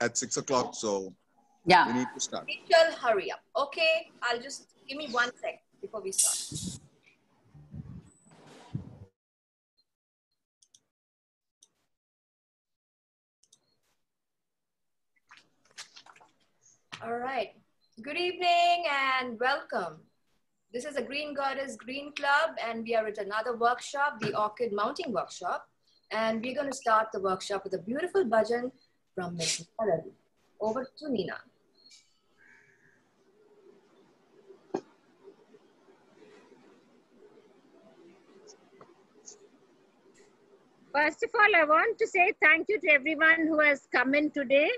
at six o'clock, so Yeah. we need to start. We shall hurry up. Okay, I'll just give me one sec before we start. All right. Good evening and welcome. This is the Green Goddess Green Club, and we are at another workshop, the Orchid Mounting Workshop. And we're going to start the workshop with a beautiful bhajan from Melody. Over to Nina. First of all, I want to say thank you to everyone who has come in today.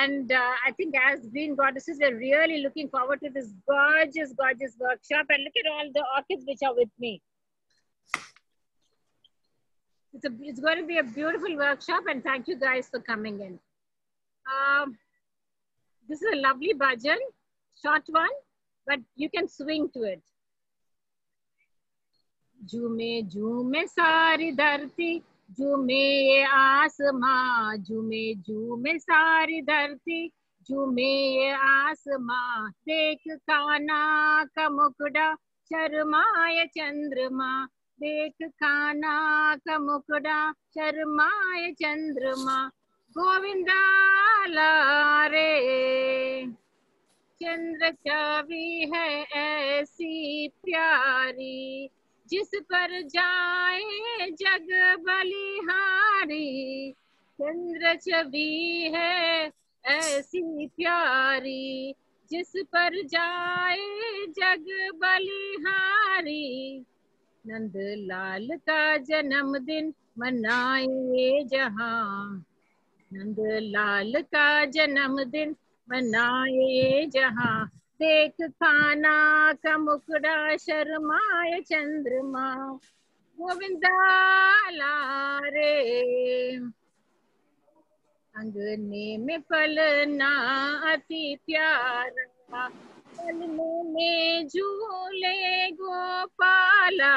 And uh, I think as Green Goddesses, we're really looking forward to this gorgeous, gorgeous workshop. And look at all the orchids which are with me. It's, a, it's going to be a beautiful workshop and thank you guys for coming in. Um, this is a lovely bhajan, short one, but you can swing to it. झूमे झूमे सारी धरती झूमे ये आसमां झूमे झूमे सारी धरती झूमे ये आसमां देख काना का मुकुड़ा शर्माए चंद्रमा देख खाना का मुकुड़ा शर्माए चंद्रमा गोविंदा रे चंद्र छवि है ऐसी प्यारी, जिस पर जाए जग बलिहारी। चंद्र छवि है ऐसी प्यारी, जिस पर जाए जग बलिहारी। नंद लाल का जन्मदिन मनाए जहाँ। नंद लाल का जन्मदिन मनाए जहाँ। देख खाना का मुकुड़ा शर्माए चंद्रमा। गोविंदा रे अंगने में पलना अति प्यारा। पलने में झूले गोपाला।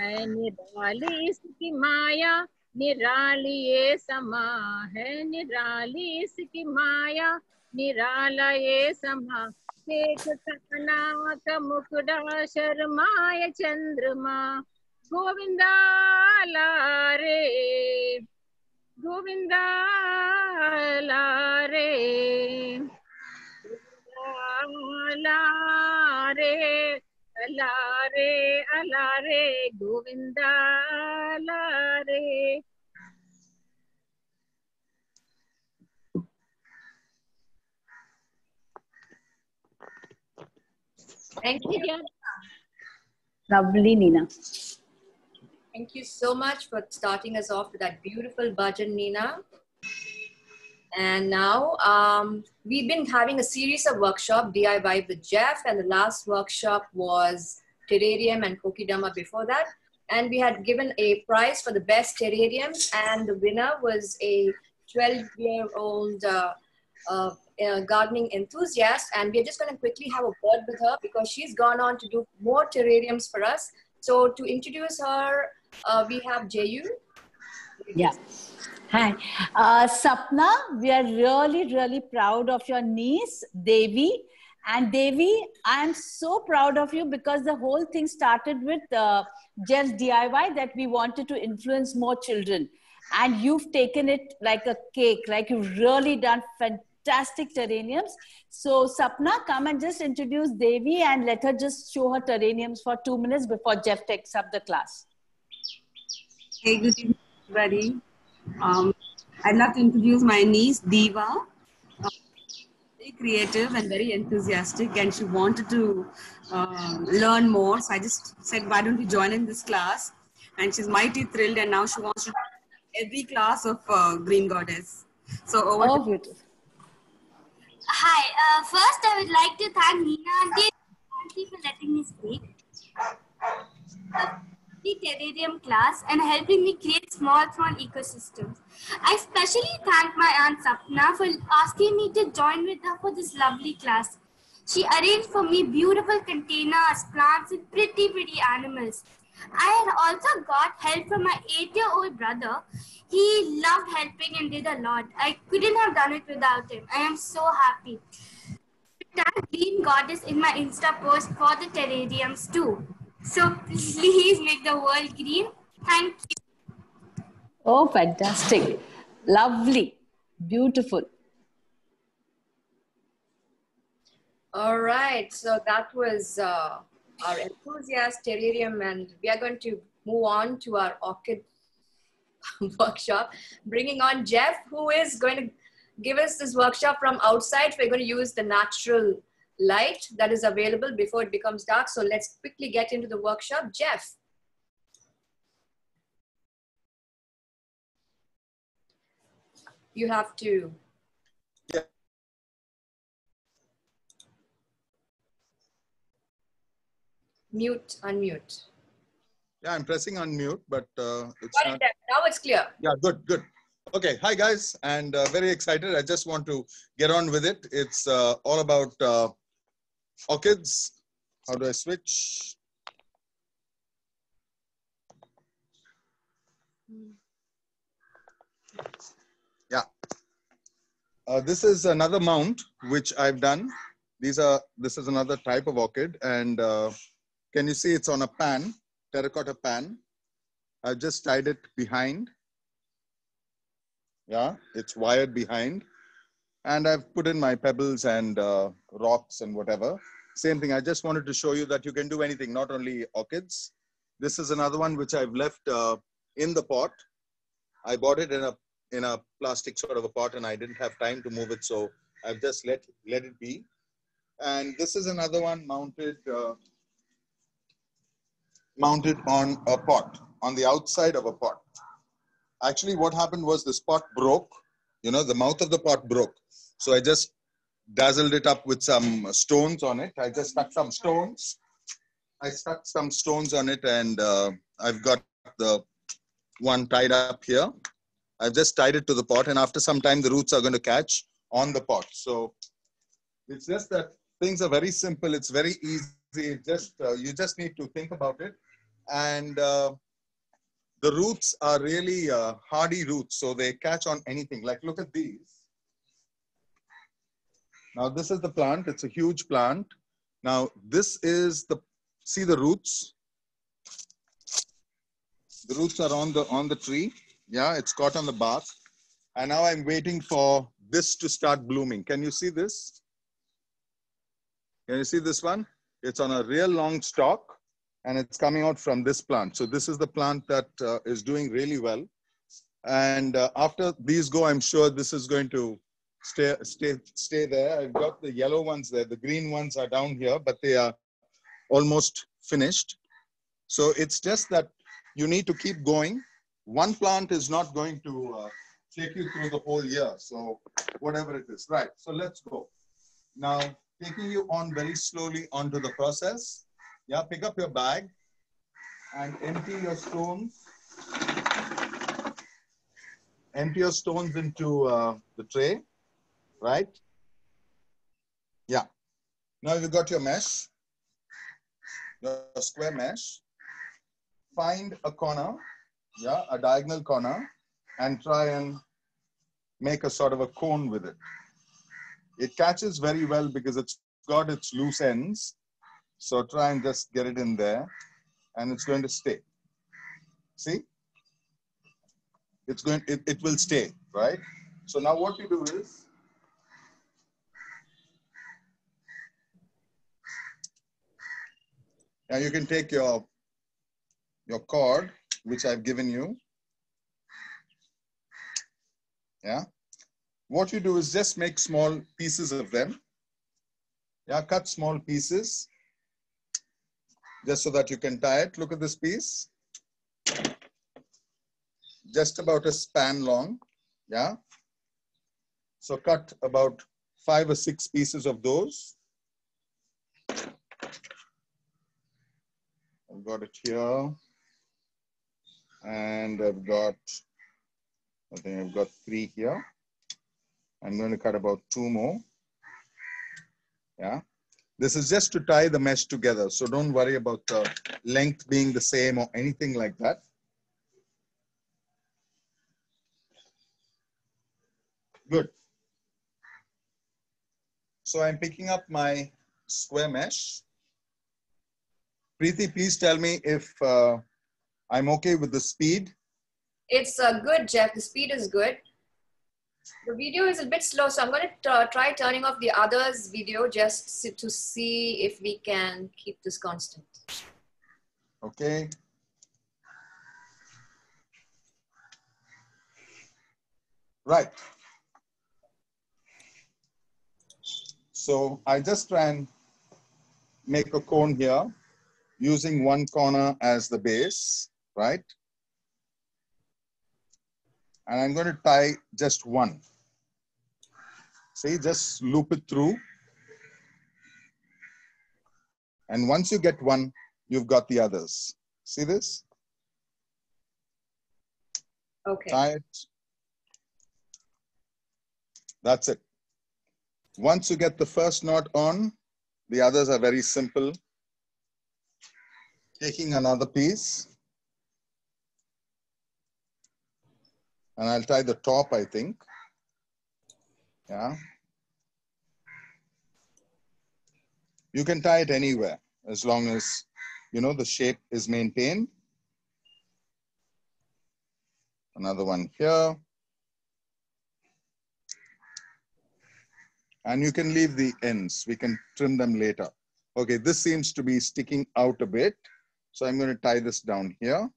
निराली इसकी माया निराली ये समा है, निराली इसकी माया। निराला ये समा, देख सपना का मुकुड़ा शर्माय चंद्रमा। गोविंदा ला रे। गोविंदा ला रे। Alare, alare, Govinda alare. Thank you. Dear. Lovely, Nina. Thank you so much for starting us off with that beautiful bhajan, Nina. And now um, we've been having a series of workshop DIY with Jeff, and the last workshop was terrarium and kokedama before that. And we had given a prize for the best terrarium, and the winner was a 12-year-old uh, uh, uh, gardening enthusiast. And we're just going to quickly have a word with her because she's gone on to do more terrariums for us. So to introduce her, uh, we have Jayu. Yeah. Hi. Uh, Sapna, we are really, really proud of your niece, Devi. And Devi, I am so proud of you because the whole thing started with uh, Jeff's DIY that we wanted to influence more children. And you've taken it like a cake, like you've really done fantastic terrariums. So, Sapna, come and just introduce Devi and let her just show her terrariums for two minutes before Jeff takes up the class. Hey, good evening, everybody. Um, I'd love to introduce my niece, Diva. Uh, very creative and very enthusiastic, and she wanted to uh, learn more. So I just said, why don't you join in this class? And she's mighty thrilled, and now she wants to every class of uh, Green Goddess. So over Oh, to beautiful. Hi, uh, first I would like to thank Nina and Devi for letting me speak. The terrarium class and helping me create small, small ecosystems. I especially thank my aunt Sapna for asking me to join with her for this lovely class. She arranged for me beautiful containers, plants, and pretty, pretty animals. I had also got help from my eight-year-old brother. He loved helping and did a lot. I couldn't have done it without him. I am so happy. Tag Green Goddess in my Insta post for the terrariums too. So please make the world green. Thank you. Oh, fantastic. Lovely. Beautiful. All right, so that was uh, our enthusiast terrarium, and we are going to move on to our orchid workshop, bringing on Jeff, who is going to give us this workshop from outside. We're going to use the natural light that is available before it becomes dark. So let's quickly get into the workshop. Jeff. You have to mute, unmute. Yeah, I'm pressing unmute, but uh, it's Got not. Now it's clear. Yeah, good, good. Okay, hi guys, and uh, very excited. I just want to get on with it. It's uh, all about uh, orchids. How do I switch? Yeah. Uh, this is another mount which I've done. These are. This is another type of orchid, and uh, can you see it's on a pan, terracotta pan. I've just tied it behind. Yeah, it's wired behind. And I've put in my pebbles and uh, rocks and whatever. Same thing, I just wanted to show you that you can do anything, not only orchids. This is another one which I've left uh, in the pot. I bought it in a in a plastic sort of a pot and I didn't have time to move it. So I've just let, let it be. And this is another one mounted uh, mounted on a pot, on the outside of a pot. Actually, what happened was this pot broke. You know, the mouth of the pot broke. So I just dazzled it up with some stones on it. I just stuck some stones. I stuck some stones on it, and uh, I've got the one tied up here. I've just tied it to the pot, and after some time, the roots are going to catch on the pot. So it's just that things are very simple. It's very easy. Just uh, you just need to think about it and uh, the roots are really uh, hardy roots so they catch on anything like look at these now this is the plant. It's a huge plant. Now this is the see the roots? The roots are on the on the tree. Yeah it's caught on the bark. And now i'm waiting for this to start blooming. Can you see this? Can you see this one? It's on a real long stalk and it's coming out from this plant. So this is the plant that uh, is doing really well. And uh, after these go, I'm sure this is going to stay, stay, stay there. I've got the yellow ones there. The green ones are down here, but they are almost finished. So it's just that you need to keep going. One plant is not going to uh, take you through the whole year. So whatever it is, right. So let's go. Now, taking you on very slowly onto the process. Yeah, pick up your bag and empty your stones. Empty your stones into uh, the tray, right? Yeah. Now you've got your mesh, your square mesh. Find a corner, yeah, a diagonal corner, and try and make a sort of a cone with it. It catches very well because it's got its loose ends so try and just get it in there and it's going to stay. See? It's going, it, it will stay, right? So now what you do is, now you can take your, your cord, which I've given you. Yeah. What you do is just make small pieces of them. Yeah, cut small pieces just so that you can tie it. Look at this piece. Just about a span long, yeah? So cut about five or six pieces of those. I've got it here. And I've got, I think I've got three here. I'm going to cut about two more. Yeah. This is just to tie the mesh together. So don't worry about the length being the same or anything like that. Good. So I'm picking up my square mesh. Preeti, please tell me if uh, I'm okay with the speed. It's uh, good, Jeff. The speed is good. The video is a bit slow, so I'm going to try turning off the others video just to see if we can keep this constant. Okay. Right. So I just try and make a cone here using one corner as the base, right? And I'm going to tie just one. See, just loop it through. And once you get one, you've got the others. See this? Okay. Tie it. That's it. Once you get the first knot on, the others are very simple. Taking another piece. And I'll tie the top, I think. Yeah. You can tie it anywhere as long as, you know, the shape is maintained. Another one here. And you can leave the ends. We can trim them later. Okay, this seems to be sticking out a bit. So I'm going to tie this down here.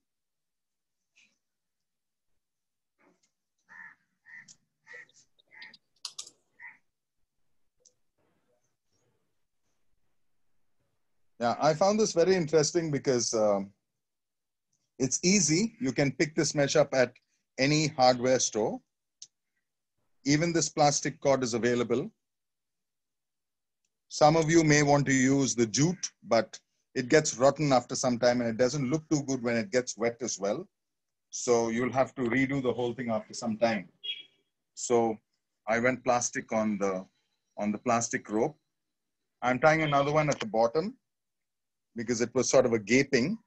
Yeah, I found this very interesting because um, it's easy. You can pick this mesh up at any hardware store. Even this plastic cord is available. Some of you may want to use the jute, but it gets rotten after some time and it doesn't look too good when it gets wet as well. So you'll have to redo the whole thing after some time. So I went plastic on the, on the plastic rope. I'm tying another one at the bottom because it was sort of a gaping.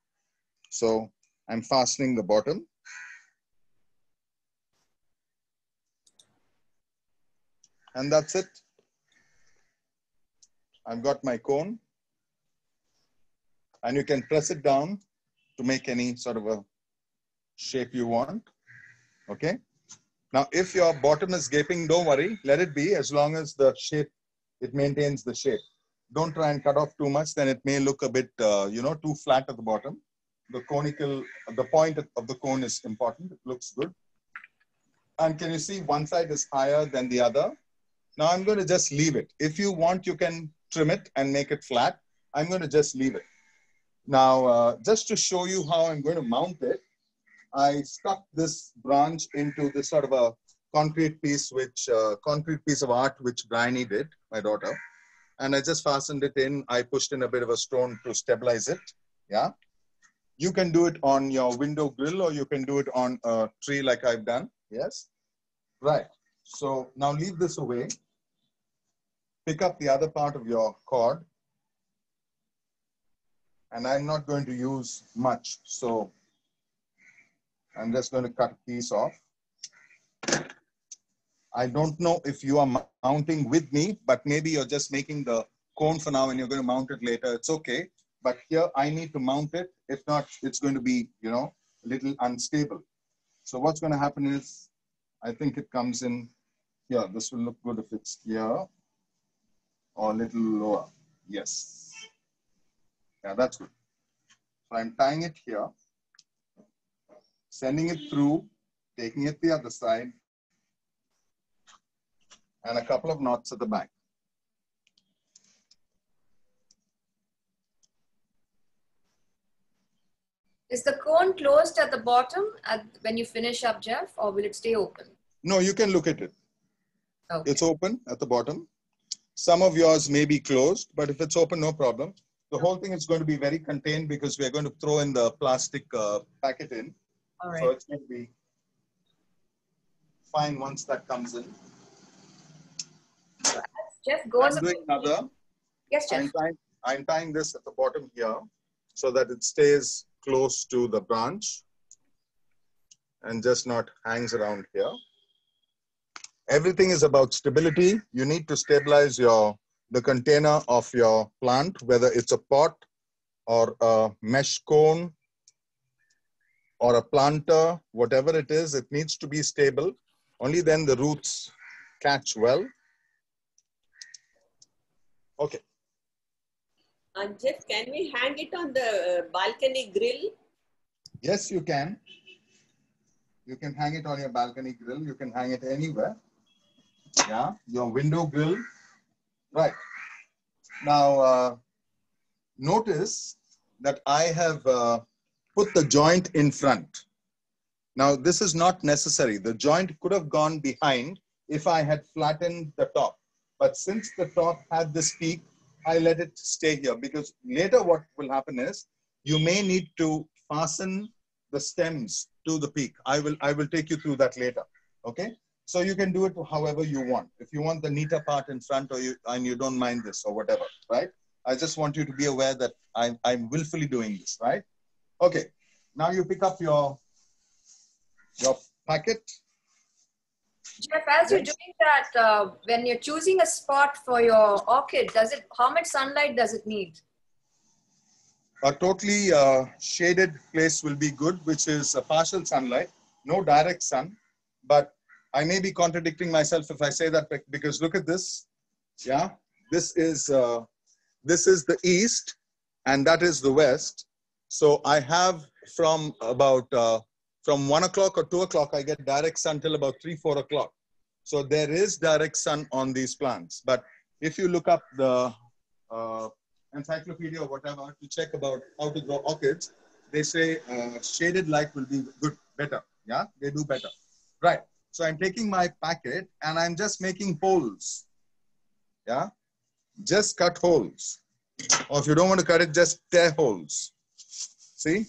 So I'm fastening the bottom. And that's it. I've got my cone. And you can press it down to make any sort of a shape you want. Okay. Now, if your bottom is gaping, don't worry. Let it be as long as the shape, it maintains the shape. Don't try and cut off too much. Then it may look a bit, uh, you know, too flat at the bottom. The conical, the point of the cone is important. It looks good. And can you see one side is higher than the other? Now I'm going to just leave it. If you want, you can trim it and make it flat. I'm going to just leave it. Now, uh, just to show you how I'm going to mount it, I stuck this branch into this sort of a concrete piece, which uh, concrete piece of art, which Bryony did, my daughter. And I just fastened it in. I pushed in a bit of a stone to stabilize it. Yeah. You can do it on your window grill or you can do it on a tree like I've done. Yes. Right. So now leave this away. Pick up the other part of your cord. And I'm not going to use much. So I'm just going to cut a piece off. I don't know if you are mounting with me, but maybe you're just making the cone for now and you're going to mount it later. It's okay. But here I need to mount it. If not, it's going to be, you know, a little unstable. So what's going to happen is, I think it comes in here. This will look good if it's here or a little lower. Yes. Yeah, that's good. So I'm tying it here, sending it through, taking it the other side, and a couple of knots at the back. Is the cone closed at the bottom at, when you finish up, Jeff, or will it stay open? No, you can look at it. Okay. It's open at the bottom. Some of yours may be closed, but if it's open, no problem. The whole thing is going to be very contained because we're going to throw in the plastic uh, packet in. All So it's going to be fine once that comes in. Jeff goes. I'm doing another. Yes, Jeff. I'm tying, I'm tying this at the bottom here so that it stays close to the branch and just not hangs around here. Everything is about stability. You need to stabilize your the container of your plant, whether it's a pot or a mesh cone or a planter, whatever it is, it needs to be stable. Only then the roots catch well. Okay. And Jeff, can we hang it on the uh, balcony grill? Yes, you can. You can hang it on your balcony grill. You can hang it anywhere. Yeah, your window grill. Right. Now, uh, notice that I have uh, put the joint in front. Now, this is not necessary. The joint could have gone behind if I had flattened the top. But since the top had this peak, I let it stay here because later what will happen is you may need to fasten the stems to the peak. I will, I will take you through that later. Okay. So you can do it however you want. If you want the neater part in front or you, and you don't mind this or whatever, right? I just want you to be aware that I'm, I'm willfully doing this, right? Okay. Now you pick up your, your packet. Jeff, as you're doing that, uh, when you're choosing a spot for your orchid, does it? How much sunlight does it need? A totally uh, shaded place will be good, which is a partial sunlight, no direct sun. But I may be contradicting myself if I say that because look at this. Yeah, this is uh, this is the east, and that is the west. So I have from about uh, from one o'clock or two o'clock, I get direct sun till about three, four o'clock. So there is direct sun on these plants. But if you look up the uh, encyclopedia or whatever to check about how to grow orchids, they say uh, shaded light will be good, better. Yeah, they do better. Right. So I'm taking my packet and I'm just making holes. Yeah, just cut holes. Or if you don't want to cut it, just tear holes. See,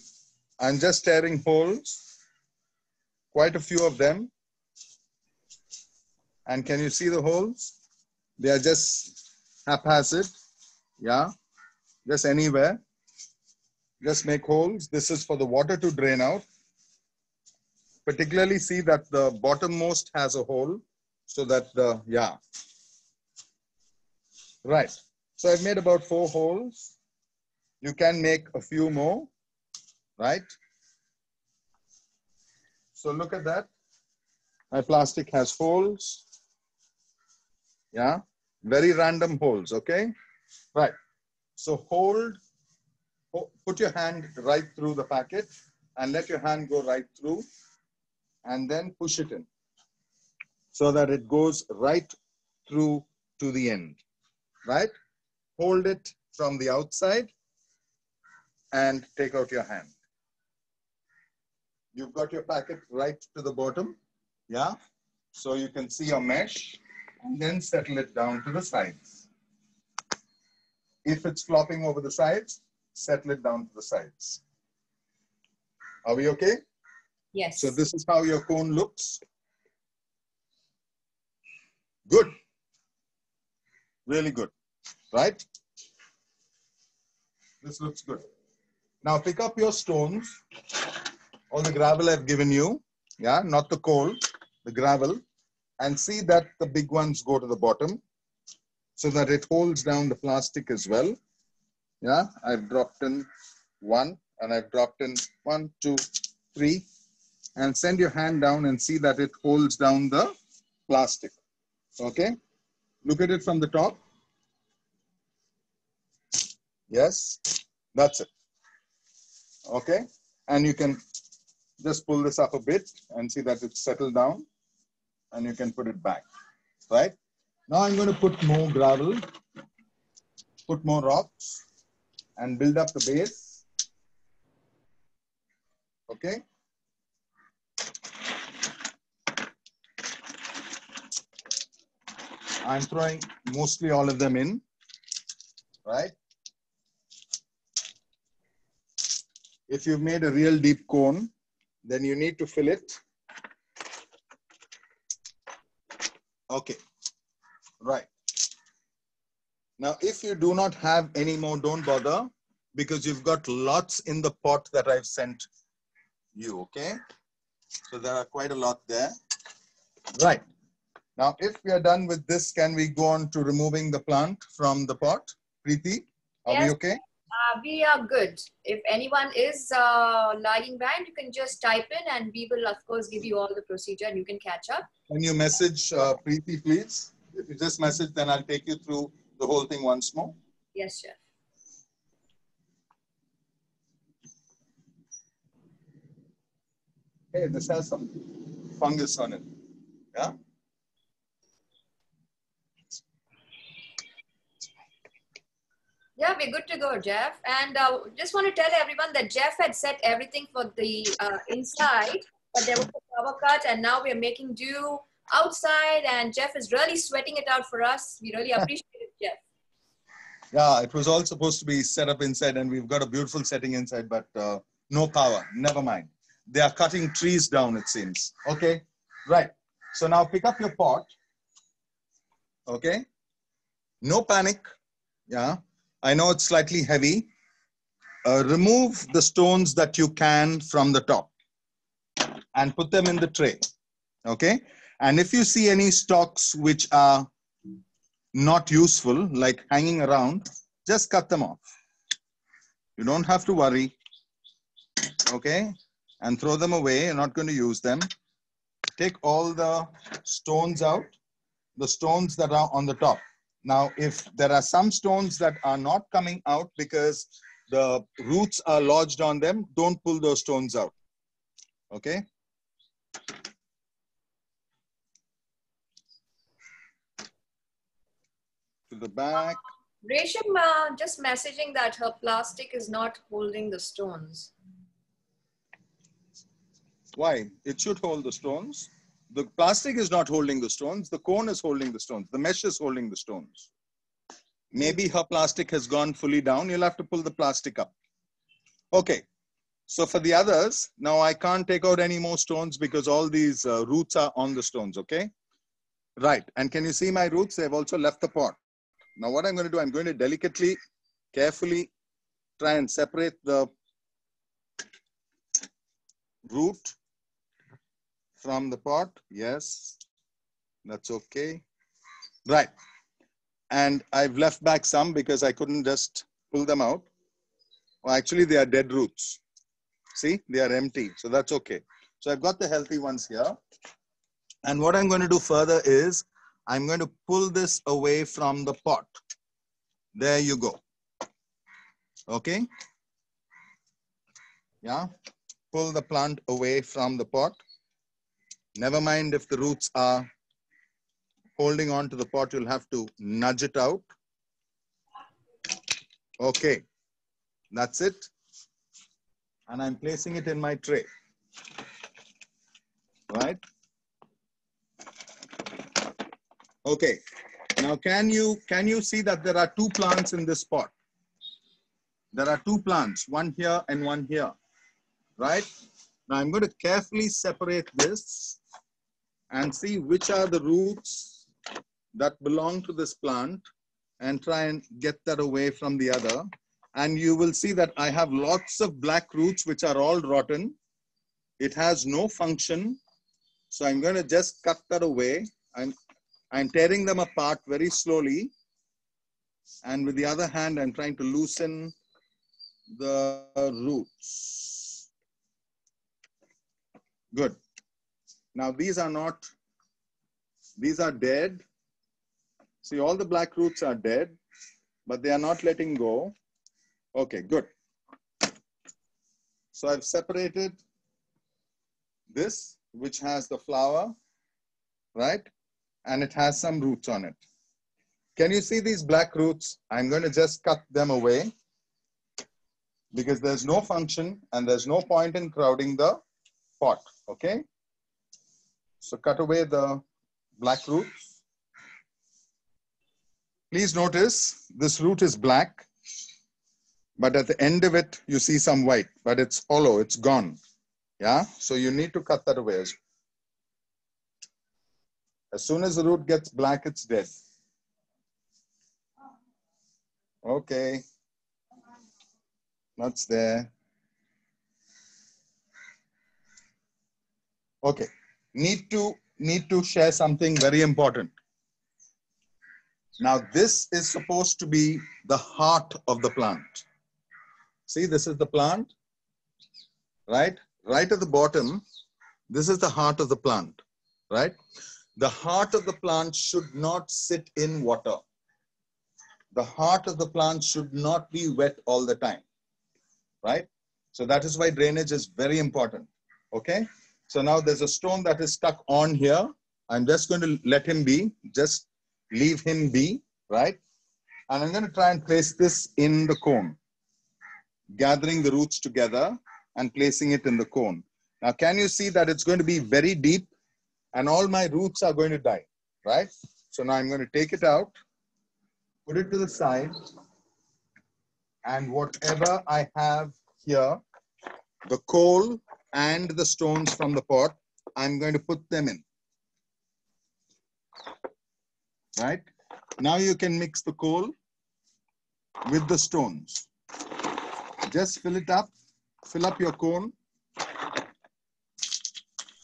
I'm just tearing holes quite a few of them. And can you see the holes? They are just haphazard. Yeah, just anywhere. Just make holes. This is for the water to drain out. Particularly see that the bottommost has a hole so that the, yeah. Right. So I've made about four holes. You can make a few more, right? So look at that. My plastic has holes. Yeah, very random holes, okay? Right. So hold, put your hand right through the packet and let your hand go right through and then push it in so that it goes right through to the end, right? Hold it from the outside and take out your hand. You've got your packet right to the bottom. Yeah. So you can see your mesh and then settle it down to the sides. If it's flopping over the sides, settle it down to the sides. Are we okay? Yes. So this is how your cone looks. Good. Really good, right? This looks good. Now pick up your stones all the gravel I've given you, yeah, not the coal, the gravel, and see that the big ones go to the bottom so that it holds down the plastic as well. Yeah, I've dropped in one and I've dropped in one, two, three, and send your hand down and see that it holds down the plastic. Okay, look at it from the top. Yes, that's it. Okay, and you can just pull this up a bit and see that it's settled down and you can put it back, right? Now I'm going to put more gravel, put more rocks and build up the base. Okay. I'm throwing mostly all of them in, right? If you've made a real deep cone, then you need to fill it. Okay, right. Now, if you do not have any more, don't bother because you've got lots in the pot that I've sent you, okay? So there are quite a lot there. Right. Now, if we are done with this, can we go on to removing the plant from the pot? Preeti, are we okay? Uh, we are good. If anyone is uh, lagging behind, you can just type in and we will, of course, give you all the procedure and you can catch up. Can you message uh, Preeti, please? If you just message, then I'll take you through the whole thing once more. Yes, chef. Hey, this has some fungus on it. Yeah? Yeah, we're good to go, Jeff. And uh, just want to tell everyone that Jeff had set everything for the uh, inside, but there was a power cut, and now we're making do outside. And Jeff is really sweating it out for us. We really appreciate it, Jeff. Yeah, it was all supposed to be set up inside, and we've got a beautiful setting inside, but uh, no power. Never mind. They are cutting trees down, it seems. Okay, right. So now pick up your pot. Okay, no panic. Yeah, I know it's slightly heavy. Uh, remove the stones that you can from the top and put them in the tray. Okay, and if you see any stalks which are not useful, like hanging around, just cut them off. You don't have to worry. Okay? And throw them away. You're not going to use them. Take all the stones out, the stones that are on the top. Now, if there are some stones that are not coming out because the roots are lodged on them, don't pull those stones out. Okay? To the back. Resham uh, just messaging that her plastic is not holding the stones. Why? It should hold the stones. The plastic is not holding the stones. The cone is holding the stones. The mesh is holding the stones. Maybe her plastic has gone fully down. You'll have to pull the plastic up. Okay. So for the others, now I can't take out any more stones because all these uh, roots are on the stones. Okay. Right. And can you see my roots? They've also left the pot. Now what I'm going to do, I'm going to delicately, carefully try and separate the root from the pot. Yes, that's okay. Right. And I've left back some because I couldn't just pull them out. Well, actually, they are dead roots. See, they are empty. So that's okay. So I've got the healthy ones here. And what I'm going to do further is I'm going to pull this away from the pot. There you go. Okay. Yeah. Pull the plant away from the pot. Never mind if the roots are holding on to the pot, you'll have to nudge it out. Okay, that's it. And I'm placing it in my tray. Right? Okay, now can you, can you see that there are two plants in this pot? There are two plants, one here and one here, right? Now I'm going to carefully separate this and see which are the roots that belong to this plant and try and get that away from the other. And you will see that I have lots of black roots which are all rotten. It has no function. So I'm going to just cut that away. I'm, I'm tearing them apart very slowly. And with the other hand, I'm trying to loosen the roots. Good. Now these are not, these are dead. See, all the black roots are dead, but they are not letting go. Okay, good. So I've separated this, which has the flower, right? And it has some roots on it. Can you see these black roots? I'm going to just cut them away because there's no function and there's no point in crowding the pot, okay? So cut away the black roots. Please notice this root is black, but at the end of it, you see some white, but it's hollow, it's gone. Yeah, so you need to cut that away. As soon as the root gets black, it's dead. Okay. That's there. Okay. Need to need to share something very important. Now, this is supposed to be the heart of the plant. See, this is the plant, right? Right at the bottom, this is the heart of the plant, right? The heart of the plant should not sit in water. The heart of the plant should not be wet all the time, right? So that is why drainage is very important, okay? So now there's a stone that is stuck on here. I'm just going to let him be, just leave him be, right? And I'm going to try and place this in the cone, gathering the roots together and placing it in the cone. Now, can you see that it's going to be very deep and all my roots are going to die, right? So now I'm going to take it out, put it to the side, and whatever I have here, the coal and the stones from the pot, I'm going to put them in. Right? Now you can mix the coal with the stones. Just fill it up, fill up your cone,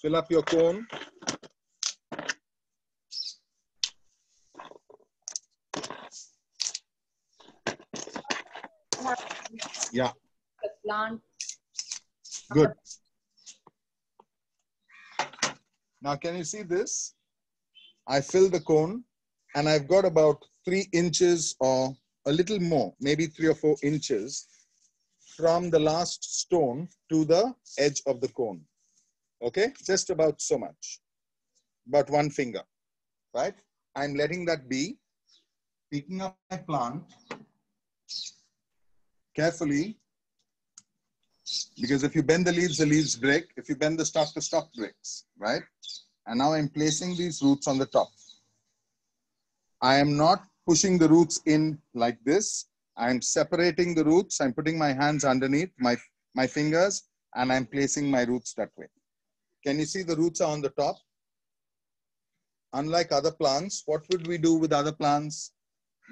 fill up your cone. Yeah, The plant. good. Now, can you see this? I fill the cone and I've got about three inches or a little more, maybe three or four inches from the last stone to the edge of the cone. Okay, just about so much, about one finger, right? I'm letting that be, picking up my plant carefully because if you bend the leaves, the leaves break. If you bend the stalk, the stalk breaks, right? And now I'm placing these roots on the top. I am not pushing the roots in like this. I'm separating the roots. I'm putting my hands underneath my, my fingers and I'm placing my roots that way. Can you see the roots are on the top? Unlike other plants, what would we do with other plants?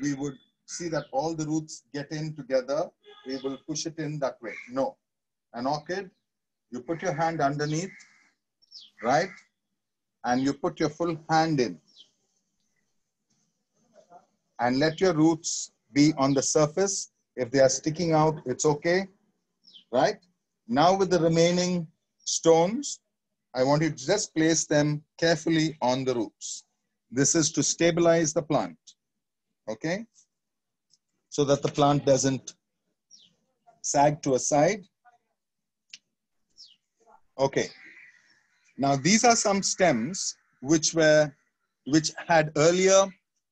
We would see that all the roots get in together. We will push it in that way. No, an orchid, you put your hand underneath, right? And you put your full hand in. And let your roots be on the surface. If they are sticking out, it's okay, right? Now with the remaining stones, I want you to just place them carefully on the roots. This is to stabilize the plant, okay? So that the plant doesn't sag to a side Okay. Now these are some stems which were which had earlier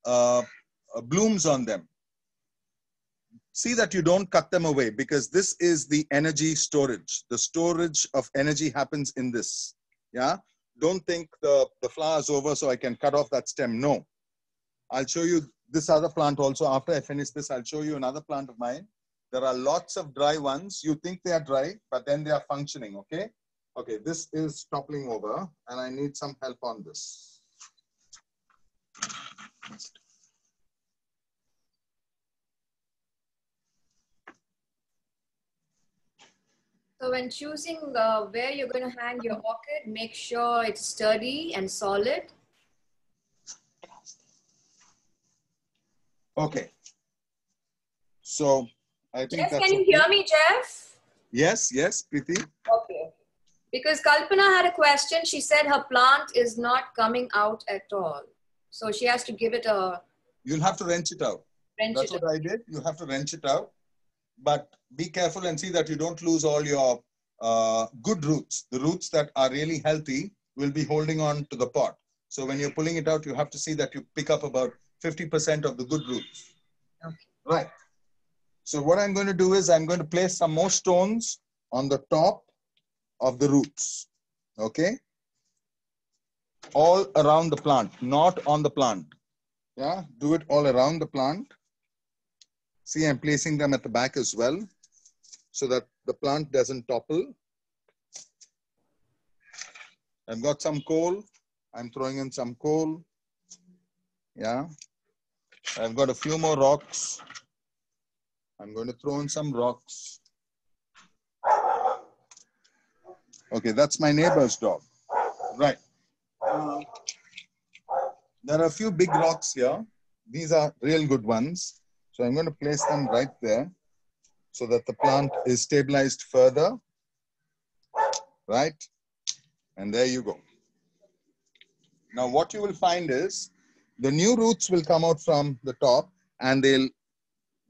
uh, uh, blooms on them. See that you don't cut them away because this is the energy storage. The storage of energy happens in this. Yeah. Don't think the, the flower is over so I can cut off that stem. No. I'll show you this other plant also. After I finish this, I'll show you another plant of mine. There are lots of dry ones. You think they are dry, but then they are functioning. Okay. Okay, this is toppling over and I need some help on this. So when choosing uh, where you're going to hang your orchid, make sure it's sturdy and solid. Okay. So I think Jeff, can you hear me, Jeff? Yes, yes, Preeti. Okay. Because Kalpana had a question. She said her plant is not coming out at all. So she has to give it a You'll have to wrench it out. wrench. That's it what I did. You have to wrench it out. But be careful and see that you don't lose all your uh, good roots. The roots that are really healthy will be holding on to the pot. So when you're pulling it out, you have to see that you pick up about 50% of the good roots. Okay. Right. So what I'm going to do is I'm going to place some more stones on the top of the roots. Okay. All around the plant, not on the plant. Yeah, do it all around the plant. See, I'm placing them at the back as well so that the plant doesn't topple. I've got some coal. I'm throwing in some coal. Yeah. I've got a few more rocks. I'm going to throw in some rocks. Okay, that's my neighbor's dog. Right. Uh, there are a few big rocks here. These are real good ones. So I'm going to place them right there so that the plant is stabilized further. Right? And there you go. Now what you will find is the new roots will come out from the top and they'll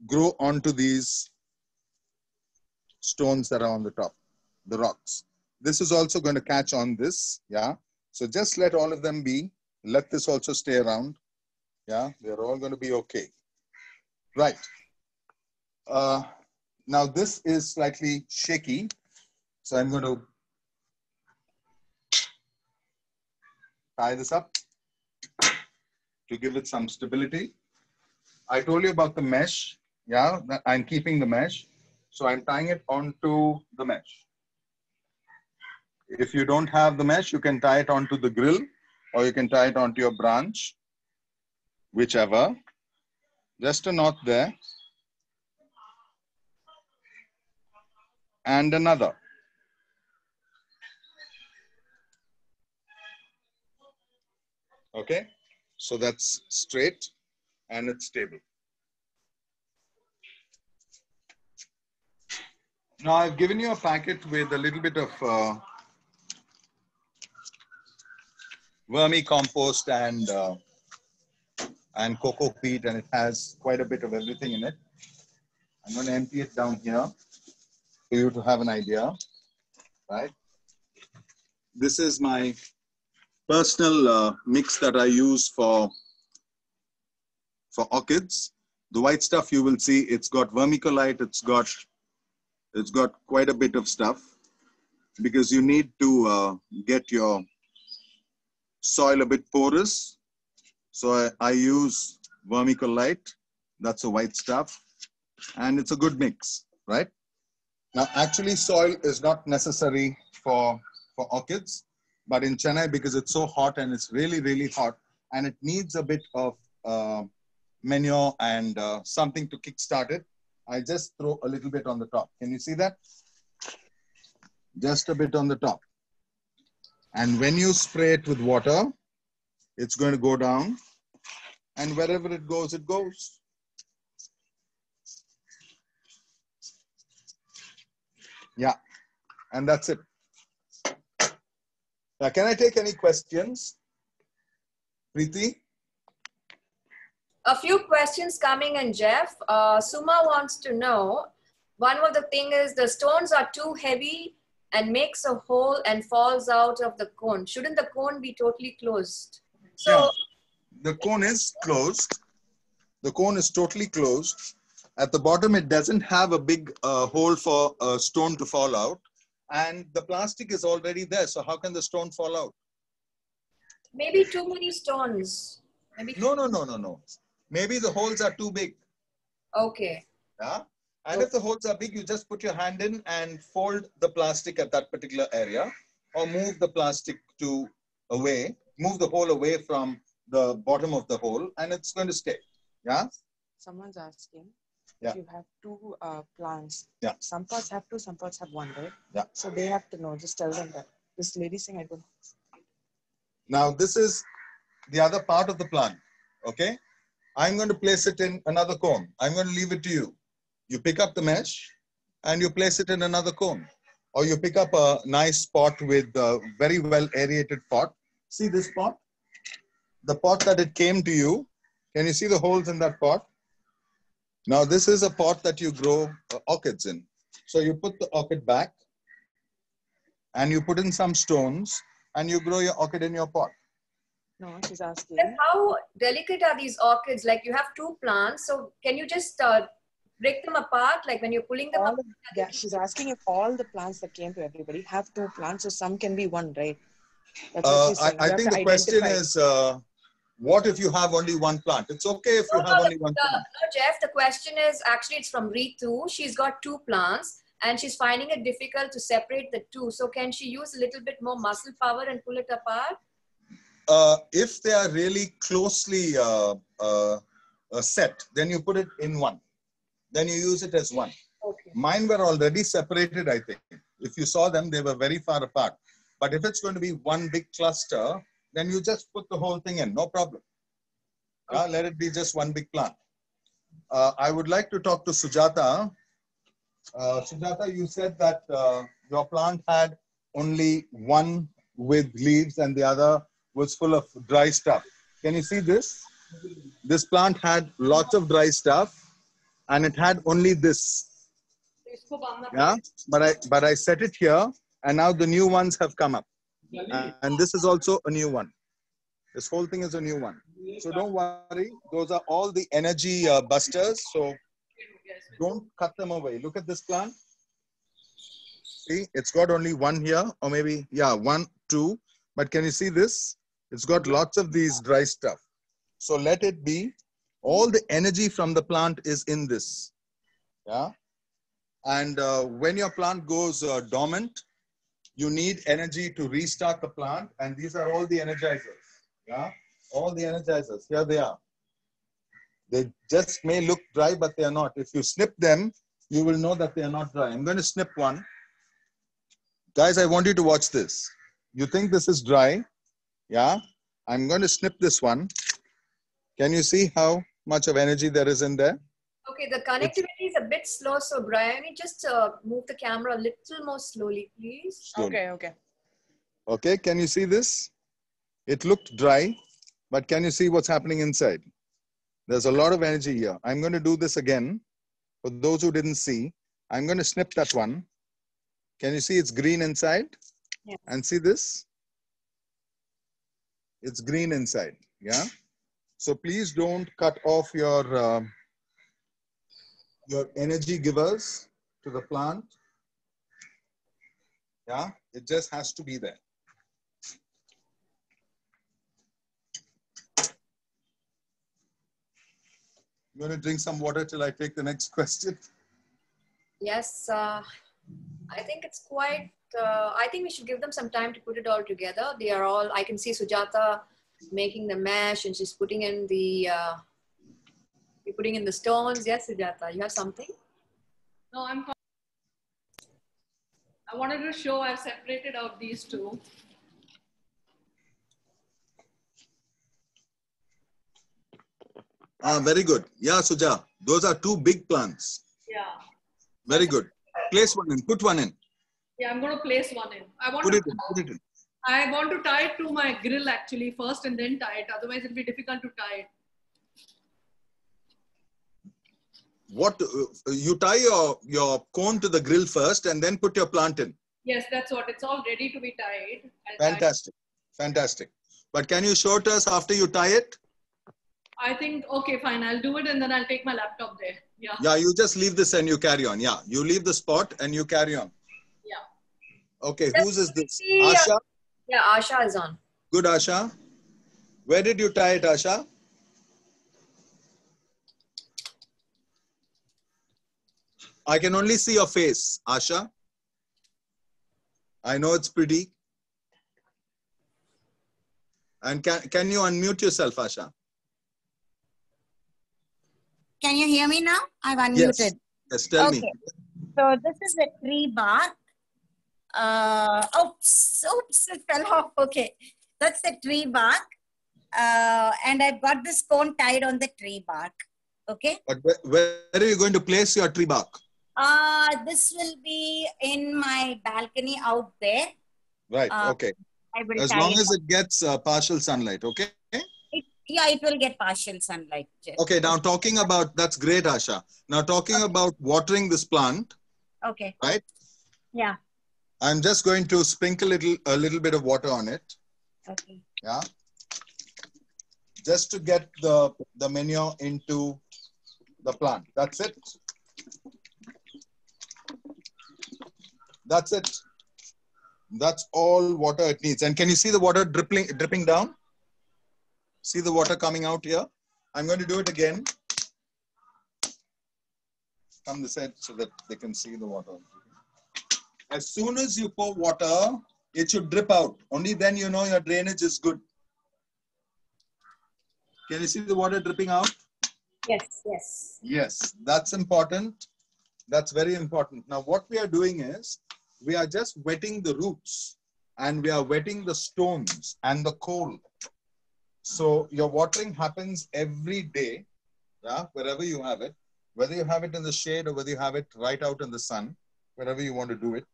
grow onto these stones that are on the top, the rocks. This is also going to catch on this, yeah. So just let all of them be. Let this also stay around, yeah. They're all going to be okay. Right. Uh, now this is slightly shaky, so I'm going to tie this up to give it some stability. I told you about the mesh. Yeah, I'm keeping the mesh. So I'm tying it onto the mesh. If you don't have the mesh, you can tie it onto the grill or you can tie it onto your branch, whichever. Just a knot there. And another. Okay, so that's straight and it's stable. Now I've given you a packet with a little bit of uh, vermicompost and uh, and coco peat, and it has quite a bit of everything in it. I'm going to empty it down here for you to have an idea, right? This is my personal uh, mix that I use for for orchids. The white stuff you will see, it's got vermiculite, it's got it's got quite a bit of stuff because you need to uh, get your soil a bit porous. So I, I use vermiculite, that's a white stuff, and it's a good mix, right? Now, actually, soil is not necessary for, for orchids, but in Chennai, because it's so hot and it's really, really hot, and it needs a bit of uh, manure and uh, something to kickstart it, I just throw a little bit on the top. Can you see that? Just a bit on the top. And when you spray it with water, it's going to go down. And wherever it goes, it goes. Yeah, and that's it. Now, can I take any questions? Preeti? A few questions coming in, Jeff. Uh, Suma wants to know, one of the thing is the stones are too heavy and makes a hole and falls out of the cone. Shouldn't the cone be totally closed? So yeah. the cone is closed. The cone is totally closed. At the bottom, it doesn't have a big uh, hole for a stone to fall out. And the plastic is already there. So how can the stone fall out? maybe too many stones. Maybe No, no, no, no, no. Maybe the holes are too big. okay. Yeah. And if the holes are big, you just put your hand in and fold the plastic at that particular area or move the plastic to away, move the hole away from the bottom of the hole and it's going to stay. Yeah. Someone's asking Yeah. if you have two uh, plants. Yeah. Some parts have two, some parts have one, right? Yeah. So they have to know. Just tell them that. This lady saying I don't. Now this is the other part of the plant. Okay. I'm going to place it in another cone. I'm going to leave it to you. You pick up the mesh and you place it in another cone. Or you pick up a nice pot with a very well aerated pot. See this pot? The pot that it came to you. Can you see the holes in that pot? Now this is a pot that you grow uh, orchids in. So you put the orchid back and you put in some stones and you grow your orchid in your pot. No, she's asking. Then how delicate are these orchids? Like you have two plants, so can you just uh, break them apart? Like when you're pulling them All apart? yeah, she's asking if all the plants that came to everybody have two plants, so some can be one, right? That's what Uh, she's I, saying. You I think the question is, uh, what if you have only one plant? It's okay if you No, have no, only one the- plant. no, Jeff, the question is actually it's from Ritu. She's got two plants and she's finding it difficult to separate the two. So can she use a little bit more muscle power and pull it apart? Uh, if they are really closely uh, uh, uh, set, then you put it in one. Then you use it as one. Okay. Mine were already separated, I think. If you saw them, they were very far apart. But if it's going to be one big cluster, then you just put the whole thing in, no problem. Uh, let it be just one big plant. Uh, I would like to talk to Sujata. Uh, Sujata, you said that uh, your plant had only one with leaves and the other was full of dry stuff. Can you see this? This plant had lots of dry stuff and it had only this. Yeah, but I but I set it here and now the new ones have come up. Uh, and this is also a new one. This whole thing is a new one. So don't worry. Those are all the energy uh, busters. So don't cut them away. Look at this plant. See, it's got only one here, or maybe, yeah, one, two. But can you see this? It's got lots of these dry stuff. So let it be. All the energy from the plant is in this. Yeah. And uh, when your plant goes uh, dormant, you need energy to restart the plant. And these are all the energizers. Yeah. All the energizers. Here they are. They just may look dry, but they are not. If you snip them, you will know that they are not dry. I'm going to snip one. Guys, I want you to watch this. You think this is dry? Yeah. I'm going to snip this one. Can you see how much of energy there is in there? Okay, the connectivity is a bit slow, so Brian, just uh, move the camera a little more slowly, please. Slowly. Okay, okay. Okay, can you see this? It looked dry, but can you see what's happening inside? There's a lot of energy here. I'm going to do this again. For those who didn't see, I'm going to snip that one. Can you see it's green inside? Yeah. And see this? It's green inside. Yeah. So please don't cut off your uh, your energy givers to the plant. Yeah. It just has to be there. You want to drink some water till I take the next question? Yes, uh, I think it's quite, uh, I think we should give them some time to put it all together. They are all, I can see Sujata making the mesh and she's putting in the, uh, you're putting in the stones. Yes, Sujata, you have something? No, I'm. I wanted to show I've separated out these two. Ah, very good. Yeah, Suja. Those are two big plants. Yeah. Very good. Place one in. Put one in. Yeah, I'm going to place one in. I want Put to. it in. Put it in. I want to tie it to my grill actually first and then tie it. Otherwise, it'll be difficult to tie it. What uh, you tie your your cone to the grill first, and then put your plant in. Yes, that's what. It's all ready to be tied. I'll tie- Fantastic. Fantastic. But can you show it us after you tie it? I think okay, fine. I'll do it and then I'll take my laptop there. Yeah. Yeah, you just leave this and you carry on. Yeah, you leave the spot and you carry on. Yeah. Okay, whose is this? see, uh, Asha? Yeah, Asha is on. Good, Asha. Where did you tie it, Asha? I can only see your face, Asha. I know it's pretty. And can, can you unmute yourself, Asha? Can you hear me now? I've unmuted. Yes, yes tell me. Okay. So this is a tree bark. Uh, oops, oops, it fell off. Okay. That's the tree bark. Uh, and I've got this cone tied on the tree bark. Okay. But where, where are you going to place your tree bark? Uh, this will be in my balcony out there. Right, Uh, okay. As long it as it gets uh, partial sunlight, okay? It, yeah, it will get partial sunlight. Okay, now talking about, that's great, Asha. Now talking about watering this plant, Okay. right? Yeah. I'm just going to sprinkle little, a little bit of water on it, Okay. yeah? Just to get the, the manure into the plant. That's it. That's it. That's all water it needs. And can you see the water dripping, dripping down? See the water coming out here? I'm going to do it again. Come this side so that they can see the water. As soon as you pour water, it should drip out. Only then you know your drainage is good. Can you see the water dripping out? Yes, yes. Yes, that's important. That's very important. Now, what we are doing is we are just wetting the roots and we are wetting the stones and the coal. So your watering happens every day, yeah, wherever you have it, whether you have it in the shade or whether you have it right out in the sun, wherever you want to do it.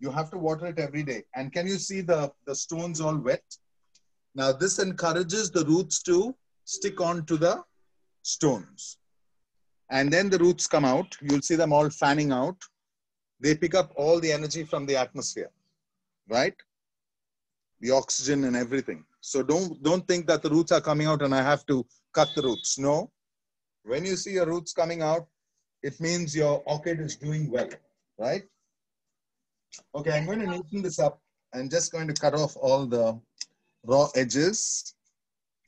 You have to water it every day. And can you see the, the stones all wet? Now, this encourages the roots to stick on to the stones. And then the roots come out. You'll see them all fanning out. They pick up all the energy from the atmosphere, right? The oxygen and everything. So don't, don't think that the roots are coming out and I have to cut the roots. No. When you see your roots coming out, it means your orchid is doing well, right? Okay, I'm going to neaten this up. I'm just going to cut off all the raw edges.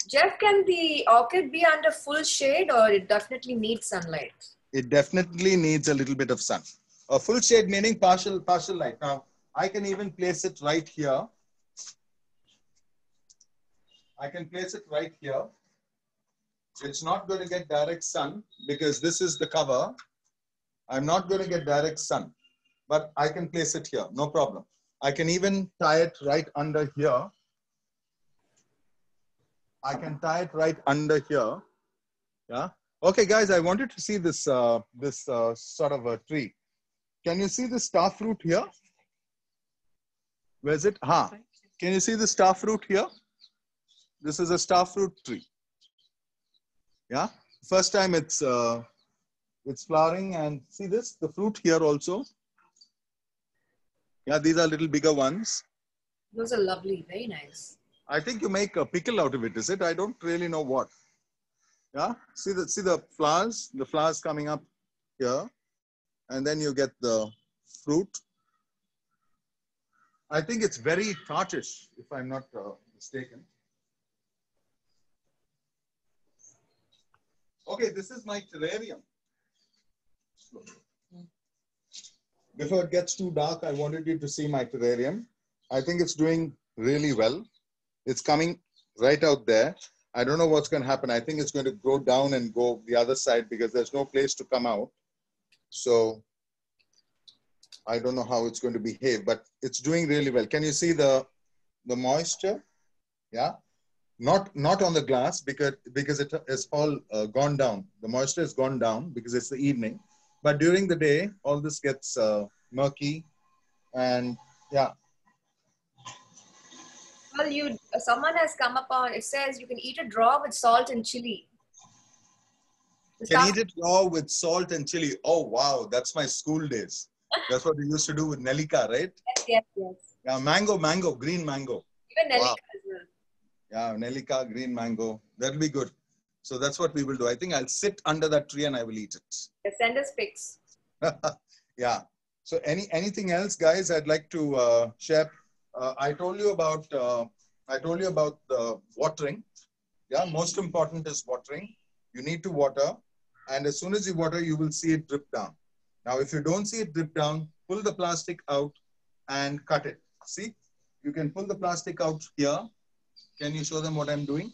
Jeff, can the orchid be under full shade or it definitely needs sunlight? It definitely needs a little bit of sun. A full shade meaning partial partial light. Now, I can even place it right here. I can place it right here. It's not going to get direct sun because this is the cover. I'm not going to get direct sun, but I can place it here, no problem. I can even tie it right under here. I can tie it right under here. Yeah. Okay, guys, I wanted to see this, uh, this uh, sort of a tree. Can you see the star fruit here? Where is it? Ha. Can you see the star fruit here? This is a star fruit tree. Yeah. First time it's uh, it's flowering and see this the fruit here also. Yeah, these are little bigger ones. Those are lovely, very nice. I think you make a pickle out of it, is it? I don't really know what. Yeah, see the see the flowers, the flowers coming up here, and then you get the fruit. I think it's very tartish, if I'm not uh, mistaken. Okay, this is my terrarium. Before it gets too dark, I wanted you to see my terrarium. I think it's doing really well. It's coming right out there. I don't know what's going to happen. I think it's going to go down and go the other side because there's no place to come out. So I don't know how it's going to behave, but it's doing really well. Can you see the the moisture? Yeah, not not on the glass because because it is all uh, gone down. The moisture has gone down because it's the evening, but during the day, all this gets uh, murky, and yeah, Well, you someone has come upon. It says you can eat a raw with salt and chili. The can eat it raw with salt and chili. Oh wow, that's my school days. That's what we used to do with Nelika, right? Yes, yes, yes. Yeah, mango, mango, green mango. Even Nelika Wow. as well. Yeah, Nelika, green mango. That'll be good. So that's what we will do. I think I'll sit under that tree and I will eat it. Yeah, send us pics. yeah. So any anything else, guys? I'd like to uh, share. Uh, I told you about. Uh, I told you about the watering. Yeah, most important is watering. You need to water, and as soon as you water, you will see it drip down. Now, if you don't see it drip down, pull the plastic out and cut it. See, you can pull the plastic out here. Can you show them what I'm doing?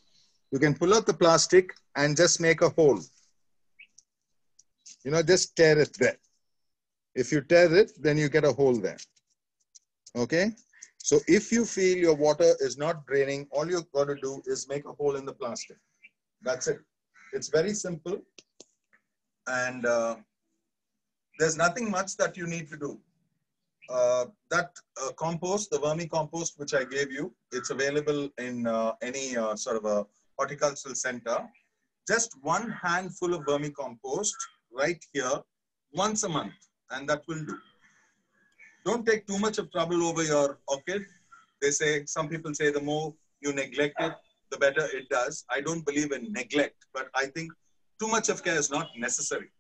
You can pull out the plastic and just make a hole. You know, just tear it there. If you tear it, then you get a hole there. Okay? So if you feel your water is not draining, all you've got to do is make a hole in the plastic. That's it. It's very simple. And uh, there's nothing much that you need to do. Uh, that uh, compost, the vermicompost which I gave you, it's available in uh, any uh, sort of a horticultural center. Just one handful of vermicompost right here once a month, and that will do. Don't take too much of trouble over your orchid. They say, some people say the more you neglect it, the better it does. I don't believe in neglect, but I think too much of care is not necessary.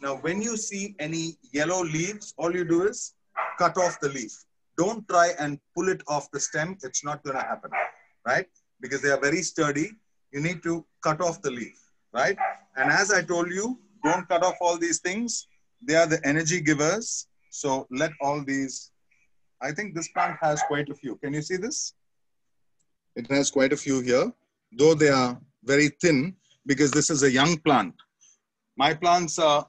Now, when you see any yellow leaves, all you do is cut off the leaf. Don't try and pull it off the stem. It's not going to happen, right? Because they are very sturdy. You need to cut off the leaf, right? And as I told you, don't cut off all these things. They are the energy givers. So let all these, I think this plant has quite a few. Can you see this? It has quite a few here, though they are very thin because this is a young plant. My plants are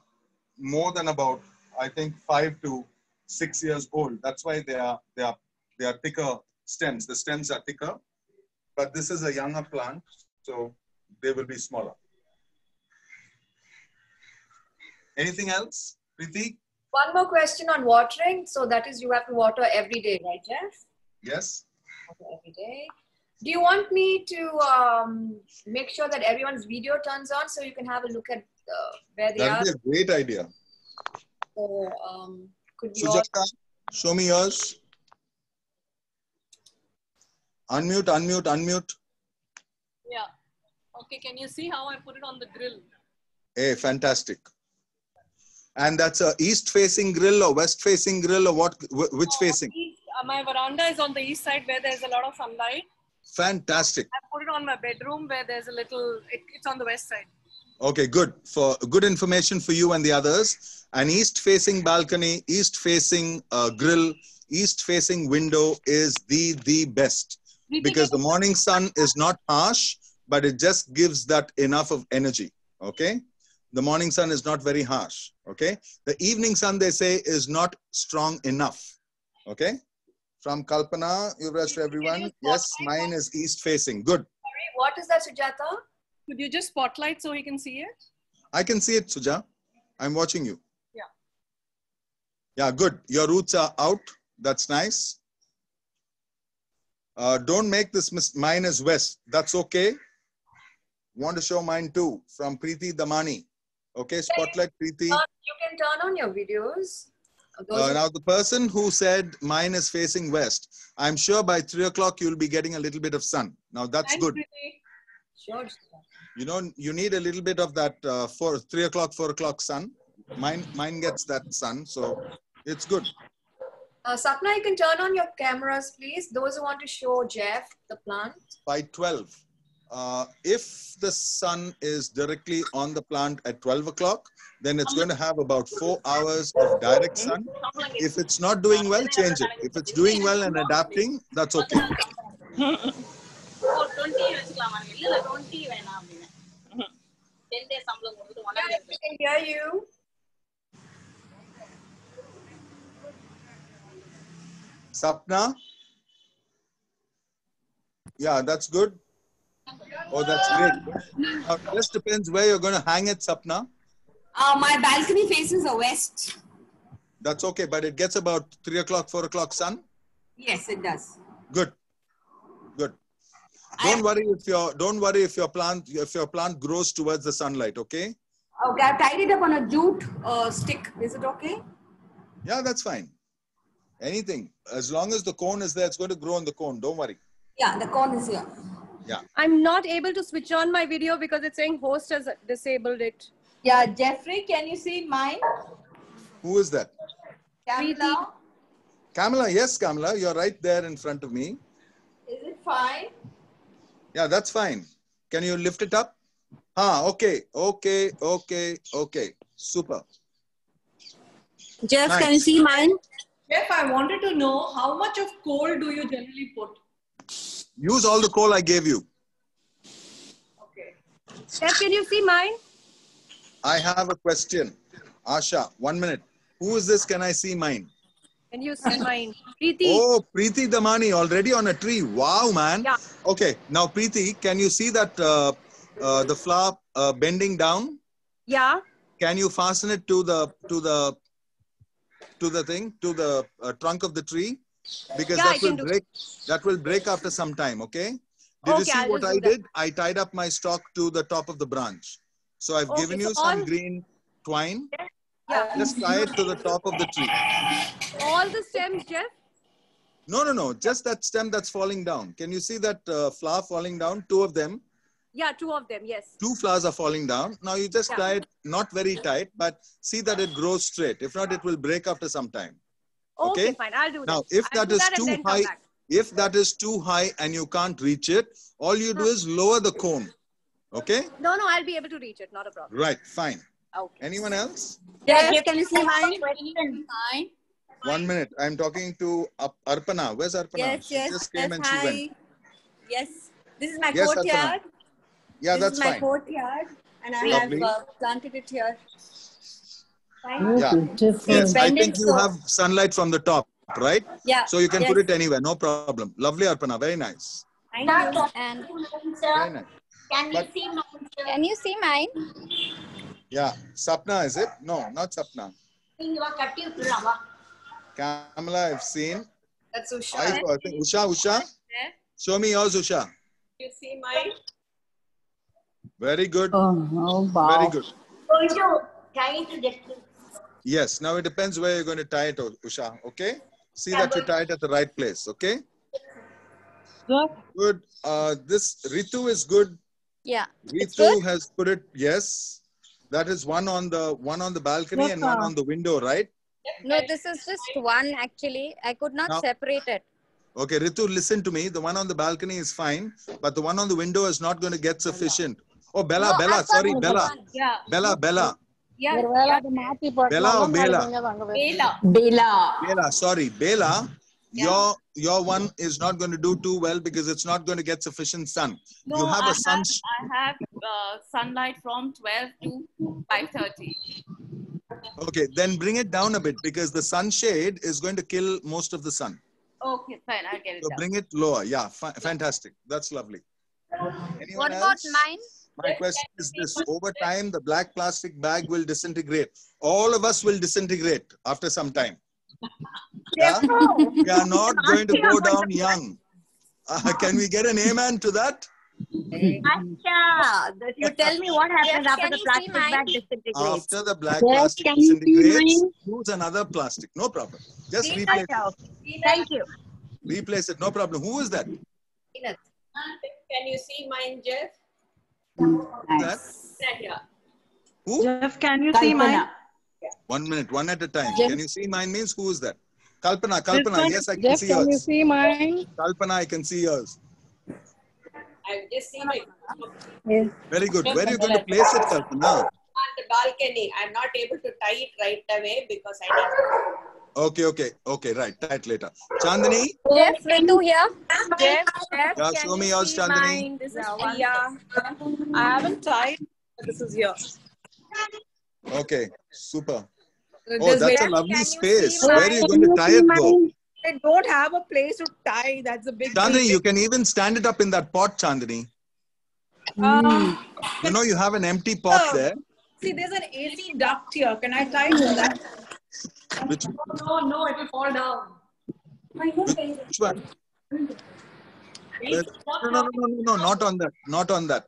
more than about, I think, five to six years old. That's why they are they are they are thicker stems. The stems are thicker, but this is a younger plant, so they will be smaller. Anything else, Preeti? One more question on watering. So that is you have to water every day, right, Jeff? Yes. Water every day. Do you want me to um, make sure that everyone's video turns on so you can have a look at uh, where they That are? would be a great idea. So um, could you all show me yours. Unmute, unmute, unmute. Yeah. Okay, can you see how I put it on the grill? Hey, fantastic. And that's a east facing grill or west facing grill or what? wh- Which facing? East, uh, my veranda is on the east side where there's a lot of sunlight. Fantastic. I put it on my bedroom where there's a little, it, it's on the west side. Okay, good. For good information for you and the others. An east facing balcony, east facing uh, grill, east facing window is the the best because the morning sun is not harsh, but it just gives that enough of energy. Okay. The morning sun is not very harsh. Okay. The evening sun, they say, is not strong enough. Okay. From Kalpana, Yuvraj to everyone. Yes, mine is east facing. Good. Sorry, what is that, Sujata? Could you just spotlight so he can see it? I can see it, Suja. I'm watching you. Yeah. Yeah, good. Your roots are out. That's nice. Uh, don't make this mis- mine is west. That's okay. Want to show mine too from Preeti Damani. Okay, spotlight Preeti. Uh, you can turn on your videos. Uh, now the person who said mine is facing west, I'm sure by three o'clock you'll be getting a little bit of sun. Now that's Thanks, good. Preeti. Sure. You know, you need a little bit of that uh, four, three o'clock, four o'clock sun. Mine, mine gets that sun, so it's good. Uh, Sapna, you can turn on your cameras, please. Those who want to show Jeff the plant. By 12. Uh, if the sun is directly on the plant at 12 o'clock, then it's going to have about four hours of direct sun. If it's not doing well, change it. If it's doing well and adapting, that's okay. Can hear you. Sapna? Yeah, that's good. Oh, that's great. Now, it just depends where you're going to hang it, Sapna. Uh, my balcony faces the west. That's okay, but it gets about 3 o'clock, 4 o'clock sun. Yes, it does. Good. Good. Don't worry if your don't worry if your plant if your plant grows towards the sunlight, okay? Okay, I've tied it up on a jute uh, stick. Is it okay? Yeah, that's fine. Anything. As long as the cone is there, it's going to grow on the cone. Don't worry. Yeah, the cone is here. Yeah. I'm not able to switch on my video because it's saying host has disabled it. Yeah, Jeffrey, can you see mine? Who is that? Kamala, Kamala, yes, Kamala, you're right there in front of me. is it fine? Yeah, that's fine. Can you lift it up? Ah, okay, okay, okay, okay. Super. Jeff, Nice. can you see mine? Jeff, I wanted to know how much of coal do you generally put? Use all the coal I gave you. Okay. Jeff, can you see mine? I have a question. Asha, one minute. Who is this? Can I see mine? Can you see mine? Preeti. Oh, Preeti Damani, already on a tree. Wow, man. Yeah. Okay, now Preeti, can you see that uh, uh, the flower uh, bending down? Yeah. Can you fasten it to the to the to the thing to the uh, trunk of the tree? Because Yeah, that I will break. That will break after some time. Okay. Did you see I'll what I do that. did? I tied up my stalk to the top of the branch. So I've Okay, given so you some all- green twine. Yeah. Just tie it to the top of the tree. All the stems, Jeff? No, no, no. Just that stem that's falling down. Can you see that uh, flower falling down? Two of them. Yeah, two of them, yes. Two flowers are falling down. Now you just Yeah. tie it not very tight, but see that it grows straight. If not, it will break after some time. Okay, Okay. fine. I'll do that. Now, if I'll that do is that and too high, if that is too high and you can't reach it, all you do is lower the cone. Okay? No, no, I'll be able to reach it. Not a problem. Right, fine. Okay. Anyone else? Jeff, can you see mine? Mine. One minute. I'm talking to Ap- Arpana. Where's Arpana? Yes, She yes. just came yes, and she hi. went. Yes. This is my Yes, Arpana. Yeah, this that's is my fine. courtyard, and I Lovely. have uh, planted it here. Yeah. Yes, I think you have sunlight from the top, right? Yeah. So you can yes. put it anywhere, no problem. Lovely, Arpana. Very nice. Thank you. And very nice. Can you see mine? Can you see mine? Yeah. Sapna, is it? No, not Sapna. Kamala, I've seen. That's Usha. I, I think Usha, Usha. Show me yours, Usha. You see mine? Very good. Oh, oh wow. Very good. going to try to get Yes. Now it depends where you're going to tie it, Usha. Okay. See that you tie it at the right place. Okay. Good. Good. Uh, this Ritu is good. Yeah. Ritu good? has put it. Yes. That is one on the one on the balcony and one on the window, right? No, this is just one actually. I could not Now- separate it. Okay, Ritu, listen to me. The one on the balcony is fine, but the one on the window is not going to get sufficient. Oh, Bella, No, Bella, sorry, the Bella. one. Yeah. Bella, Bella. Yeah. Bella or Bela? Bela. Bela. Bella, sorry, Bella. Your your one is not going to do too well because it's not going to get sufficient sun. No, you have I a sun. have, I have uh, sunlight from 12 to 5.30. Okay, then bring it down a bit because the sunshade is going to kill most of the sun. Okay, fine. I'll get it So down. bring it lower. Yeah, fa- fantastic. That's lovely. Anyone What about mine? My question is this over time, the black plastic bag will disintegrate. All of us will disintegrate after some time. Yeah? We are not going to go down young. Uh, can we get an amen to that? Acha, that you tell me what happens after the you plastic bag disintegrates. After the black plastic can you see disintegrates, use another plastic. No problem. Just replace it. Thank you. Replace it. No problem. Who is that? Can you see mine, Jeff? That? Right here. Who? Jeff, can you see mine? One minute, one at a time. Jeff. Can you see mine means who is that? Kalpana, Kalpana. one? Yes, I can Jeff, see can you yours. see mine? Kalpana, I can see yours. I've just seen it Very good. Where are you going to place it, Kalpana? on the balcony. I'm not able to tie it right away because I need Okay, okay, okay, right. Tie it later. Chandani? Jeff, Ritu here. Jeff, Jeff, Yeah, show me you yours, see Chandani. mine? This is Priya. I haven't tried, this is yours. Okay, super. This Oh, that's a lovely space. Where are you mine? going to tie it though? I don't have a place to tie. That's a big Chandani, deal. you can even stand it up in that pot, Chandani. Um, You know, you have an empty pot Oh. there. see, there's an AC duct here. Can I tie it to that? Which, No, no, it will fall down. which one? There's- No, no, no, no, no, no, not on that. Not on that.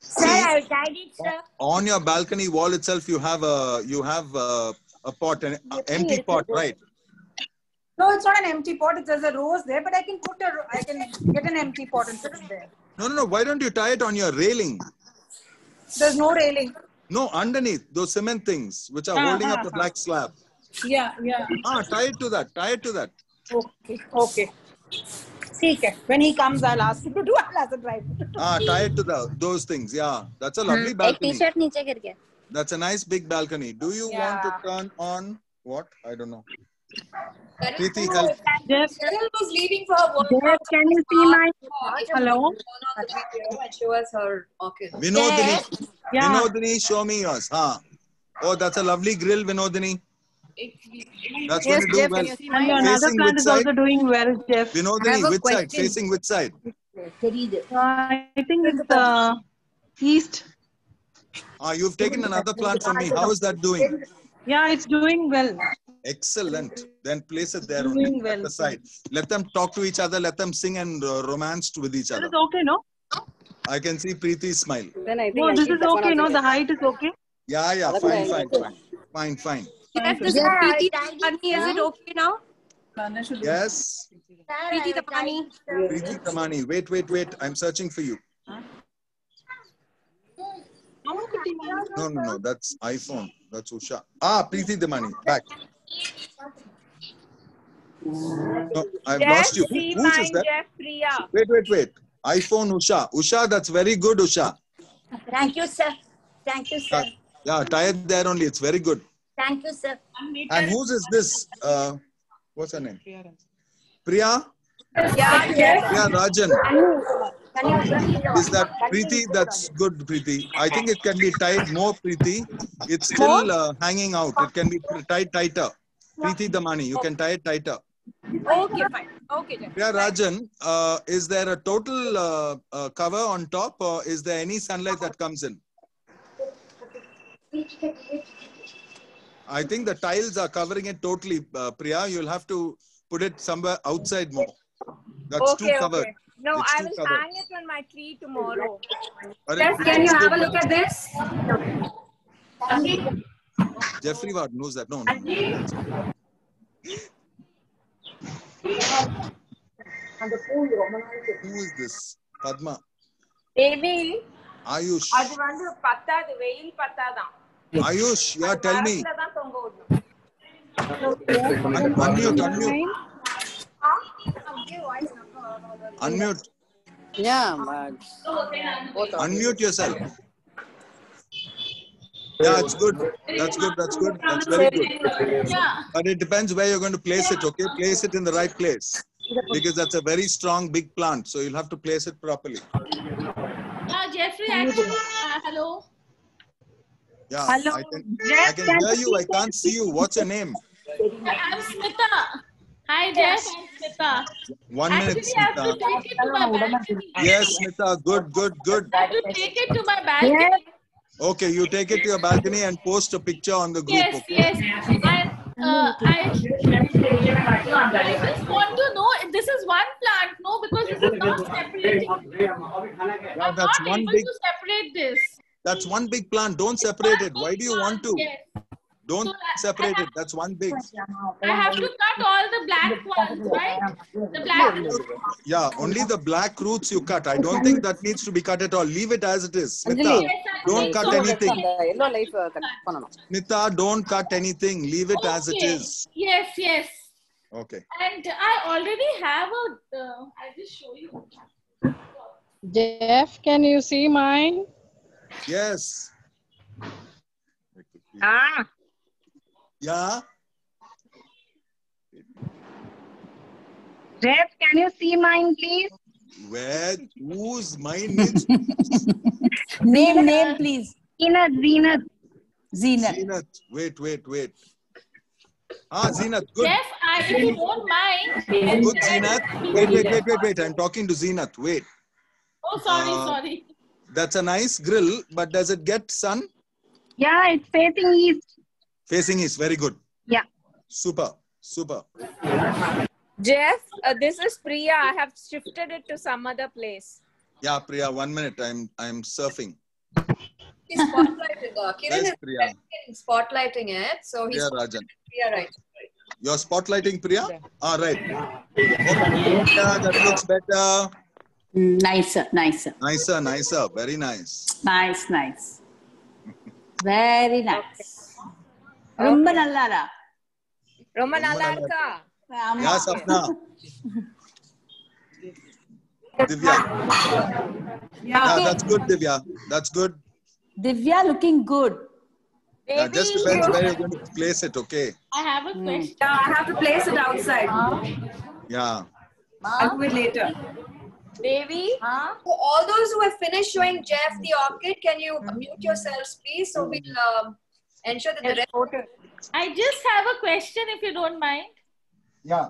Sir, I tied it, sir. On your balcony wall itself, you have a you have a, a pot, an a empty pot, right? No, it's not an empty pot. It there's a rose there, but I can put a, I can get an empty pot and put it there. No, no, no. Why don't you tie it on your railing? There's no railing. No, underneath those cement things which are Ah, holding up ah, the ah. black slab. Yeah, yeah. Ah, tie it to that. Tie it to that. Okay, okay. ठीक है. When he comes, I'll ask him to do. I'll ask him right. Ah, tie it to the those things. Yeah, that's a lovely एक balcony. T-shirt नीचे गिर गया That's a nice big balcony. Do you want to Yeah. turn on what? I don't know. That is Preeti, Jeff, Cheryl was leaving for her work. Jeff, can you see mine? Hello? Turn on the video and show us her orchid. Vinodini, Yeah. Vinodini, show me yours. Huh? Oh, that's a lovely grill, Vinodini. That's going Yes, to do Jeff, well. and your another Facing plant is side? also doing well, Jeff. Vinodini, which side? Facing which side? Uh, I think it's the east. Ah, you've taken another plant from me. How is that doing? Yeah, it's doing well. Excellent. Then place it there Doing only well. the side. Let them talk to each other. Let them sing and uh, romance with each That other. is okay, no? I can see Preeti's smile. Then I think No, this is okay, no? The height is okay. Yeah, yeah, fine, fine, fine, fine, fine. Jeff, this is Yeah, I Preeti tied it, Tamani. Is it okay now? Yes, Preeti Tamani. Preeti Kamani. Wait, wait, wait. I'm searching for you. No, no, no. That's iPhone. That's Usha. Ah, Preeti Damani. Back. No, I've Jeff, lost you. Who, see whose mine, is that? Jeff Priya. Wait, wait, wait. iPhone Usha. Usha, that's very good, Usha. Thank you, sir. Thank you, sir. Yeah, tie it there only. It's very good. Thank you, sir. And whose is this? Uh, what's her name? Priya? Priya? Yeah, Jeff. Priya Rajan. Is that Preeti? That's good, Preeti. I think it can be tied more, Preeti. It's still uh, hanging out. It can be tied tighter. Preeti Damani. You can tie it tighter. Okay, fine. Okay. Priya Rajan, uh, is there a total uh, uh, cover on top or is there any sunlight that comes in? I think the tiles are covering it totally, uh, Priya. You'll have to put it somewhere outside more. That's okay, too covered. okay. No, It's I too will covered. hang it on my tree tomorrow. Alright, Jeff, can you it's have a good. look at this? Jeffrey Ward knows that. No, no. Who is this? Padma. Devi Ayush. அது வந்து பத்தாது வெயில் பத்தாதான் Ayush, yeah, tell me. மரத்துல தான் தொங்க விடணும் Un- unmute, unmute. Unmute. Yeah, but Unmute yourself. Yeah, it's good. That's good. That's good. That's very good. Yeah. But it depends where you're going to place it, okay? Place it in the right place. Because that's a very strong, big plant. So you'll have to place it properly. Uh, Jeffrey, actually, uh, hello. Yeah. Hello. I can, Jeff, I can can hear you you. I can't see you. What's your name? I'm Smita. Hi, Jeff. I'm Smita. One minute, Actually, I have to Smita. take it to my balcony. Yes, Smita. Good, good, good. I have to take it to my balcony. Okay, you take it to your balcony and post a picture on the group. Yes, okay? yes. And uh, I, I just want to know if this is one plant, no, because this is not separating. Yeah, I'm that's not one able big. to separate this. That's one big plant. Don't separate it. Why do you want to? Yes. Don't so separate have, it. That's one big. I have to cut all the black ones, right? The black roots. Yeah, only the black roots you cut. I don't think that needs to be cut at all. Leave it as it is. Don't cut anything. Nitha, don't cut anything. Leave it okay. as it is. Yes, yes. Okay. And I already have a. Uh, I'll just show you. Jeff, can you see mine? Yes. Ah. Yeah. Jeff, can you see mine, please? Where? Whose mine needs? Name, name, please. Zenith, Zenith. Zenith. Zenith. Wait, wait, wait. Ah, Zenith. Good. Jeff, I, if you don't mind. Good, Zenith. Wait, wait, wait, wait, wait. I'm talking to Zenith. Wait. Oh, sorry, Uh, sorry. That's a nice grill, but does it get sun? Yeah, it's facing east. Facing is Very good. Yeah. Super. Super. Jeff, uh, this is Priya. I have shifted it to some other place. Yeah, Priya, one minute. I'm I'm surfing. He's spotlighting. Uh, Kiran Where's is Priya? spotlighting it. So he's Priya Rajan. Priya, right. You're spotlighting Priya? Ah, right. Okay, Priya, that looks better. Nicer, nicer. Nicer, nicer. Very nice. Nice, nice. Very nice. ரொம்ப நல்லாரா ரொம்ப நல்லா இருக்கா Yeah, Sapna. Divya. Yeah, that's good, Divya. That's good. Divya looking good. Yeah, just depends where you're going to place it, okay? I have a question. Yeah, I have to place it outside. Yeah. I'll do it later. Devi? So all those who have finished showing Jeff the orchid, can you mute yourselves, please? So we'll um, ensure that the rest. I just have a question if you don't mind. Yeah.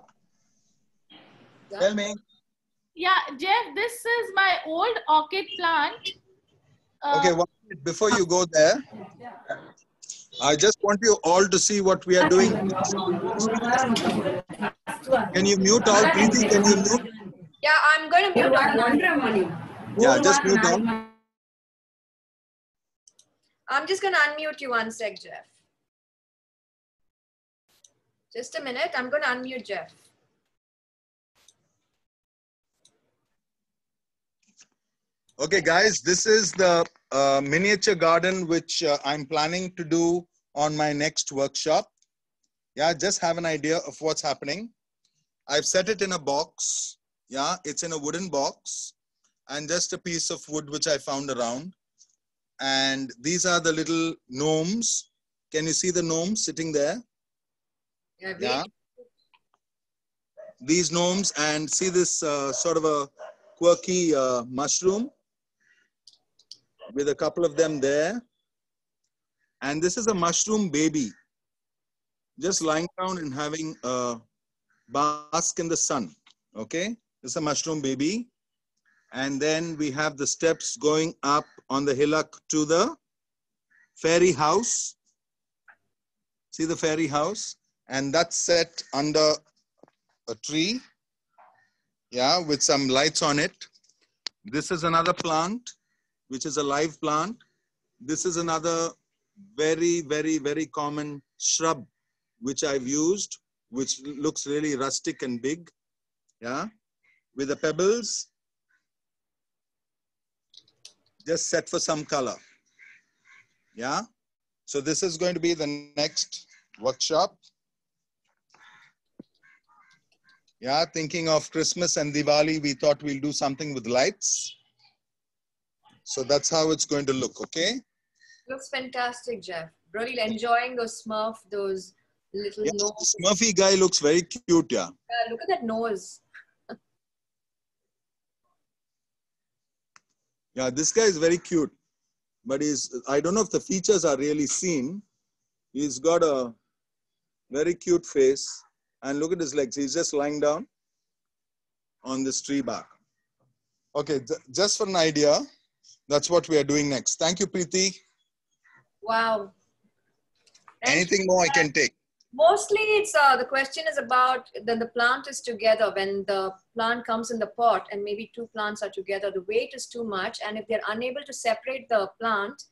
Tell me. Yeah, Jeff, this is my old orchid plant. Uh, Okay, one minute before you go there, I just want you all to see what we are doing. Can you mute all? Preeti, can you mute? Yeah, I'm going to mute all. Yeah, just mute all. I'm just going to unmute you one sec, Jeff. Just a minute. I'm going to unmute Jeff. Okay, guys, this is the uh, miniature garden which uh, I'm planning to do on my next workshop. Yeah, just have an idea of what's happening. I've set it in a box. Yeah, it's in a wooden box and just a piece of wood which I found around. And these are the little gnomes. Can you see the gnomes sitting there? Yeah, Yeah. These gnomes and see this uh, sort of a quirky uh, mushroom with a couple of them there. And this is a mushroom baby, just lying down and having a bask in the sun. Okay, this is a mushroom baby. And then we have the steps going up on the hillock to the fairy house. See the fairy house? And that's set under a tree. Yeah, with some lights on it. This is another plant, which is a live plant. This is another very, very, very common shrub, which I've used, which looks really rustic and big. Yeah, with the pebbles, just set for some color. Yeah. So this is going to be the next workshop. Yeah, thinking of Christmas and Diwali, we thought we'll do something with lights. So that's how it's going to look, okay? Looks fantastic, Jeff. Really enjoying those Smurf, those little Yeah, nose. Smurfy guy looks very cute, yeah. Uh, look at that nose. Yeah, this guy is very cute, but he's, I don't know if the features are really seen. He's got a very cute face and look at his legs. He's just lying down on this tree bark. Okay, ju- just for an idea, that's what we are doing next. Thank you, Preeti. Wow. Anything more I can take? Mostly it's uh, the question is about then the plant is together when the plant comes in the pot and maybe two plants are together the weight is too much and if they're unable to separate the plant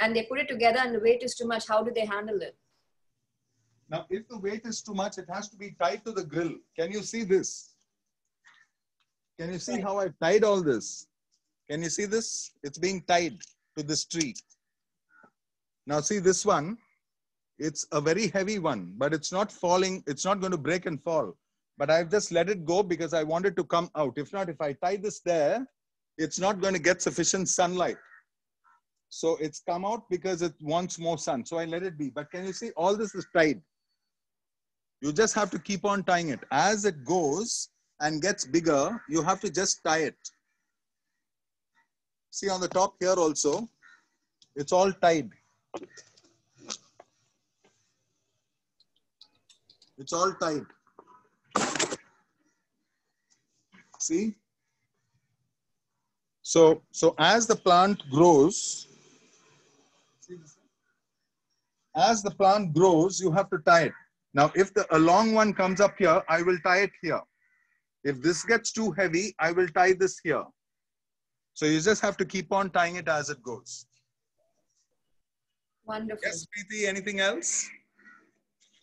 and they put it together and the weight is too much how do they handle it Now, if the weight is too much, it has to be tied to the grill. Can you see this? Can you see how I've tied all this? Can you see this? It's being tied to this tree. Now see this one, it's a very heavy one, but it's not falling, it's not going to break and fall. But I've just let it go because I wanted to come out. If not, if I tie this there, it's not going to get sufficient sunlight. So it's come out because it wants more sun. So I let it be. But can you see all this is tied? You just have to keep on tying it. As it goes and gets bigger, you have to just tie it. See on the top here also, it's all tied. It's all tied. See? So, so as the plant grows, as the plant grows, you have to tie it. Now, if the a long one comes up here, I will tie it here. If this gets too heavy, I will tie this here. So you just have to keep on tying it as it goes. wonderful Yes, Preeti, anything else?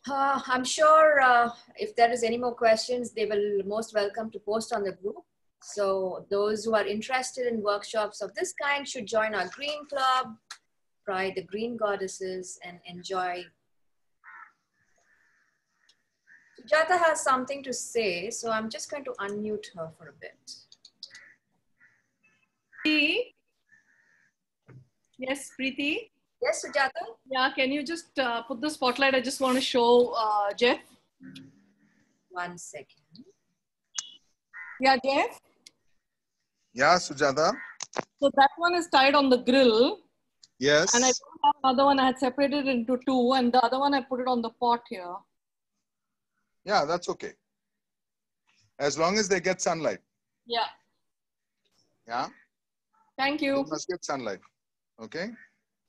Uh, I'm sure uh, if there is any more questions, they will most welcome to post on the group. So those who are interested in workshops of this kind should join our Green Club, try the Green Goddesses and enjoy. Sujata has something to say, so I'm just going to unmute her for a bit. Yes, Preeti? Yes, Sujata? Yeah, can you just uh, put the spotlight? I just want to show uh, Jeff. One second. Yeah, Jeff. Yeah, Sujata. So that one is tied on the grill. Yes. And I don't have another one. I had separated it into two, and the other one I put it on the pot here. Yeah, that's okay. As long as they get sunlight. Yeah. Yeah. Thank They you. must get sunlight. Okay.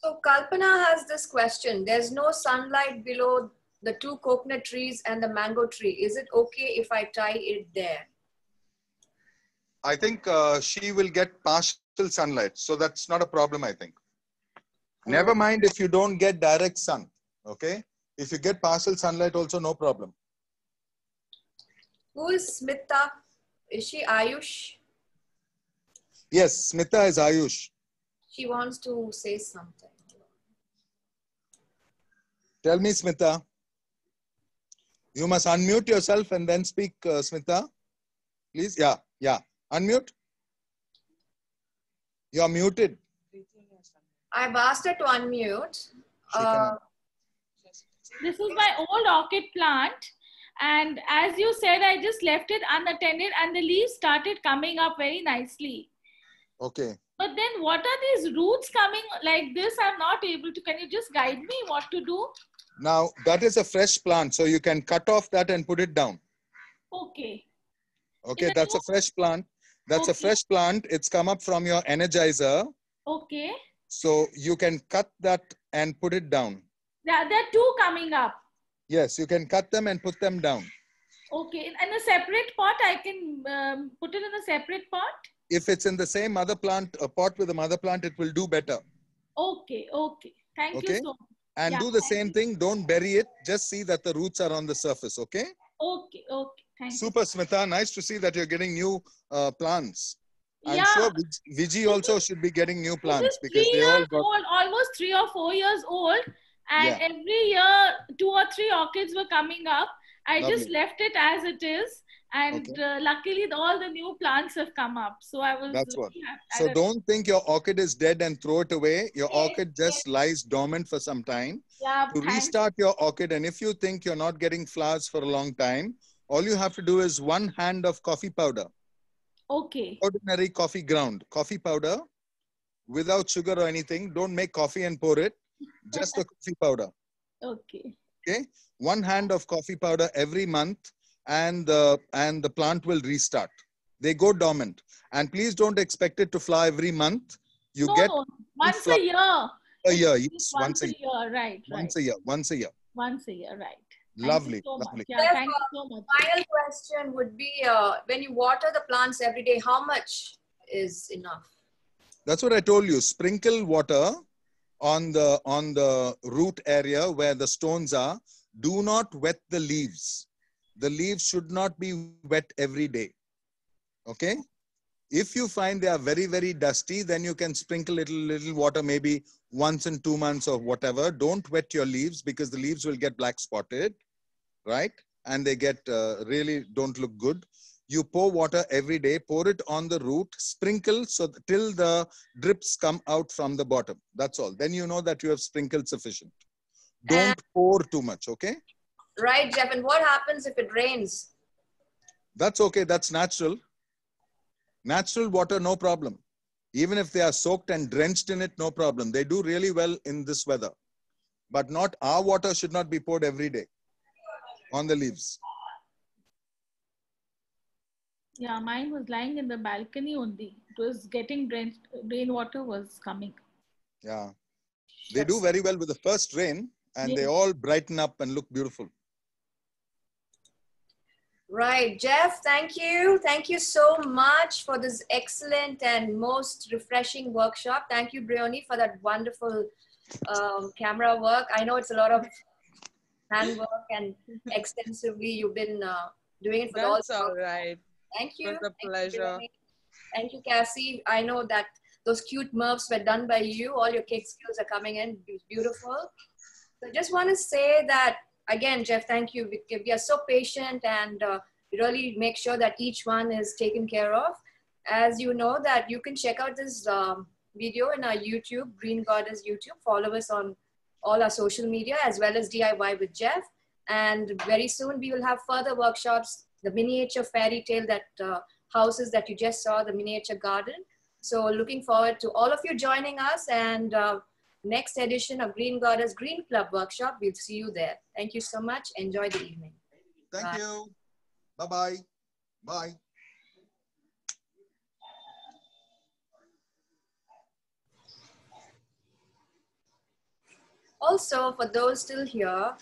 So Kalpana has this question. There's no sunlight below the two coconut trees and the mango tree. Is it okay if I tie it there? I think uh, she will get partial sunlight. So that's not a problem, I think. Never mind if you don't get direct sun. Okay. If you get partial sunlight, also no problem. Who is Smita? Is she Ayush? Yes, Smita is Ayush. She wants to say something. Tell me, Smita. You must unmute yourself and then speak, uh, Smita. Please. Yeah, yeah. Unmute. You're muted. I've asked her to unmute. Uh, This is my old orchid plant. And as you said, I just left it unattended and the leaves started coming up very nicely. Okay. But then what are these roots coming like this? I'm not able to. Can you just guide me what to do? Now that is a fresh plant, so you can cut off that and put it down. Okay. Okay, that's a fresh plant. That's a fresh plant. It's come up from your energizer. Okay. So you can cut that and put it down. There, there are two coming up. Yes, you can cut them and put them down. Okay. In in a separate pot, I can um, put it in a separate pot. If it's in the same mother plant, a pot with a mother plant, it will do better. Okay. Okay. Thank Okay. you so much. And Yeah, do the same thing. Don't bury it. Just see that the roots are on the surface. Okay. Okay. Okay. Thank you. Super, Smita. Nice to see that you're getting new uh, plants. I'm Yeah. sure Vij- Viji also should be getting new plants because they all got. old, almost three or four years old, and Yeah. every year two or three orchids were coming up. I just left it as it is, and Okay. uh, luckily all the new plants have come up. So I was. That's what. really happy. So don't think your orchid is dead and throw it away. Your orchid just lies dormant for some time. Yeah, To restart your orchid, and if you think you're not getting flowers for a long time, all you have to do is one hand of coffee powder, Okay. ordinary coffee ground, coffee powder, without sugar or anything. Don't make coffee and pour it, just the coffee powder. Okay. Okay, one hand of coffee powder every month, and the and the plant will restart. They go dormant, and please don't expect it to fly every month. You no, get once fly- a year. a year, yes, least once a year. Right. Right. once a year, once a year. Once a year. Right. Thank Lovely, so much. lovely. Yeah. Jeff, Thank you so much. Final question would be uh, when you water the plants every day, how much is enough? That's what I told you. Sprinkle water on the on the root area where the stones are. Do not wet the leaves. The leaves should not be wet every day. Okay. If you find they are very very dusty, then you can sprinkle little little water maybe once in two months or whatever. Don't wet your leaves because the leaves will get black spotted, right? And they get uh, really don't look good you pour water every day pour it on the root sprinkle so that till the drips come out from the bottom that's all then you know that you have sprinkled sufficient don't pour too much okay Right, Jeff. And what happens if it rains? that's okay that's natural natural water no problem even if they are soaked and drenched in it no problem they do really well in this weather but not our water should not be poured every day on the leaves Yeah, mine was lying in the balcony only. It was getting drenched. Rainwater was coming. yeah they do very well with the first rain and they all brighten up and look beautiful Right, Jeff, thank you. Thank you so much for this excellent and most refreshing workshop. Thank you, Brioni, for that wonderful um, camera work. I know it's a lot of handwork and extensively you've been uh, doing it for That's all. all right. Thank you. It was a Thank you, pleasure. Thank you, Cassie. I know that those cute merps were done by you. All your cake skills are coming in. Beautiful. So I just want to say that again, Jeff, thank you. We, we are so patient and uh, really make sure that each one is taken care of. As you know that you can check out this um, video in our YouTube, Green Goddess YouTube. Follow us on all our social media as well as DIY with Jeff. And very soon we will have further workshops, the miniature fairy tale that uh, houses that you just saw, the miniature garden. So looking forward to all of you joining us and uh, next edition of Green Goddess Green Club workshop. We'll see you there. Thank you so much. Enjoy the evening. Thank Bye. you. Bye-bye. Bye. Also, for those still here,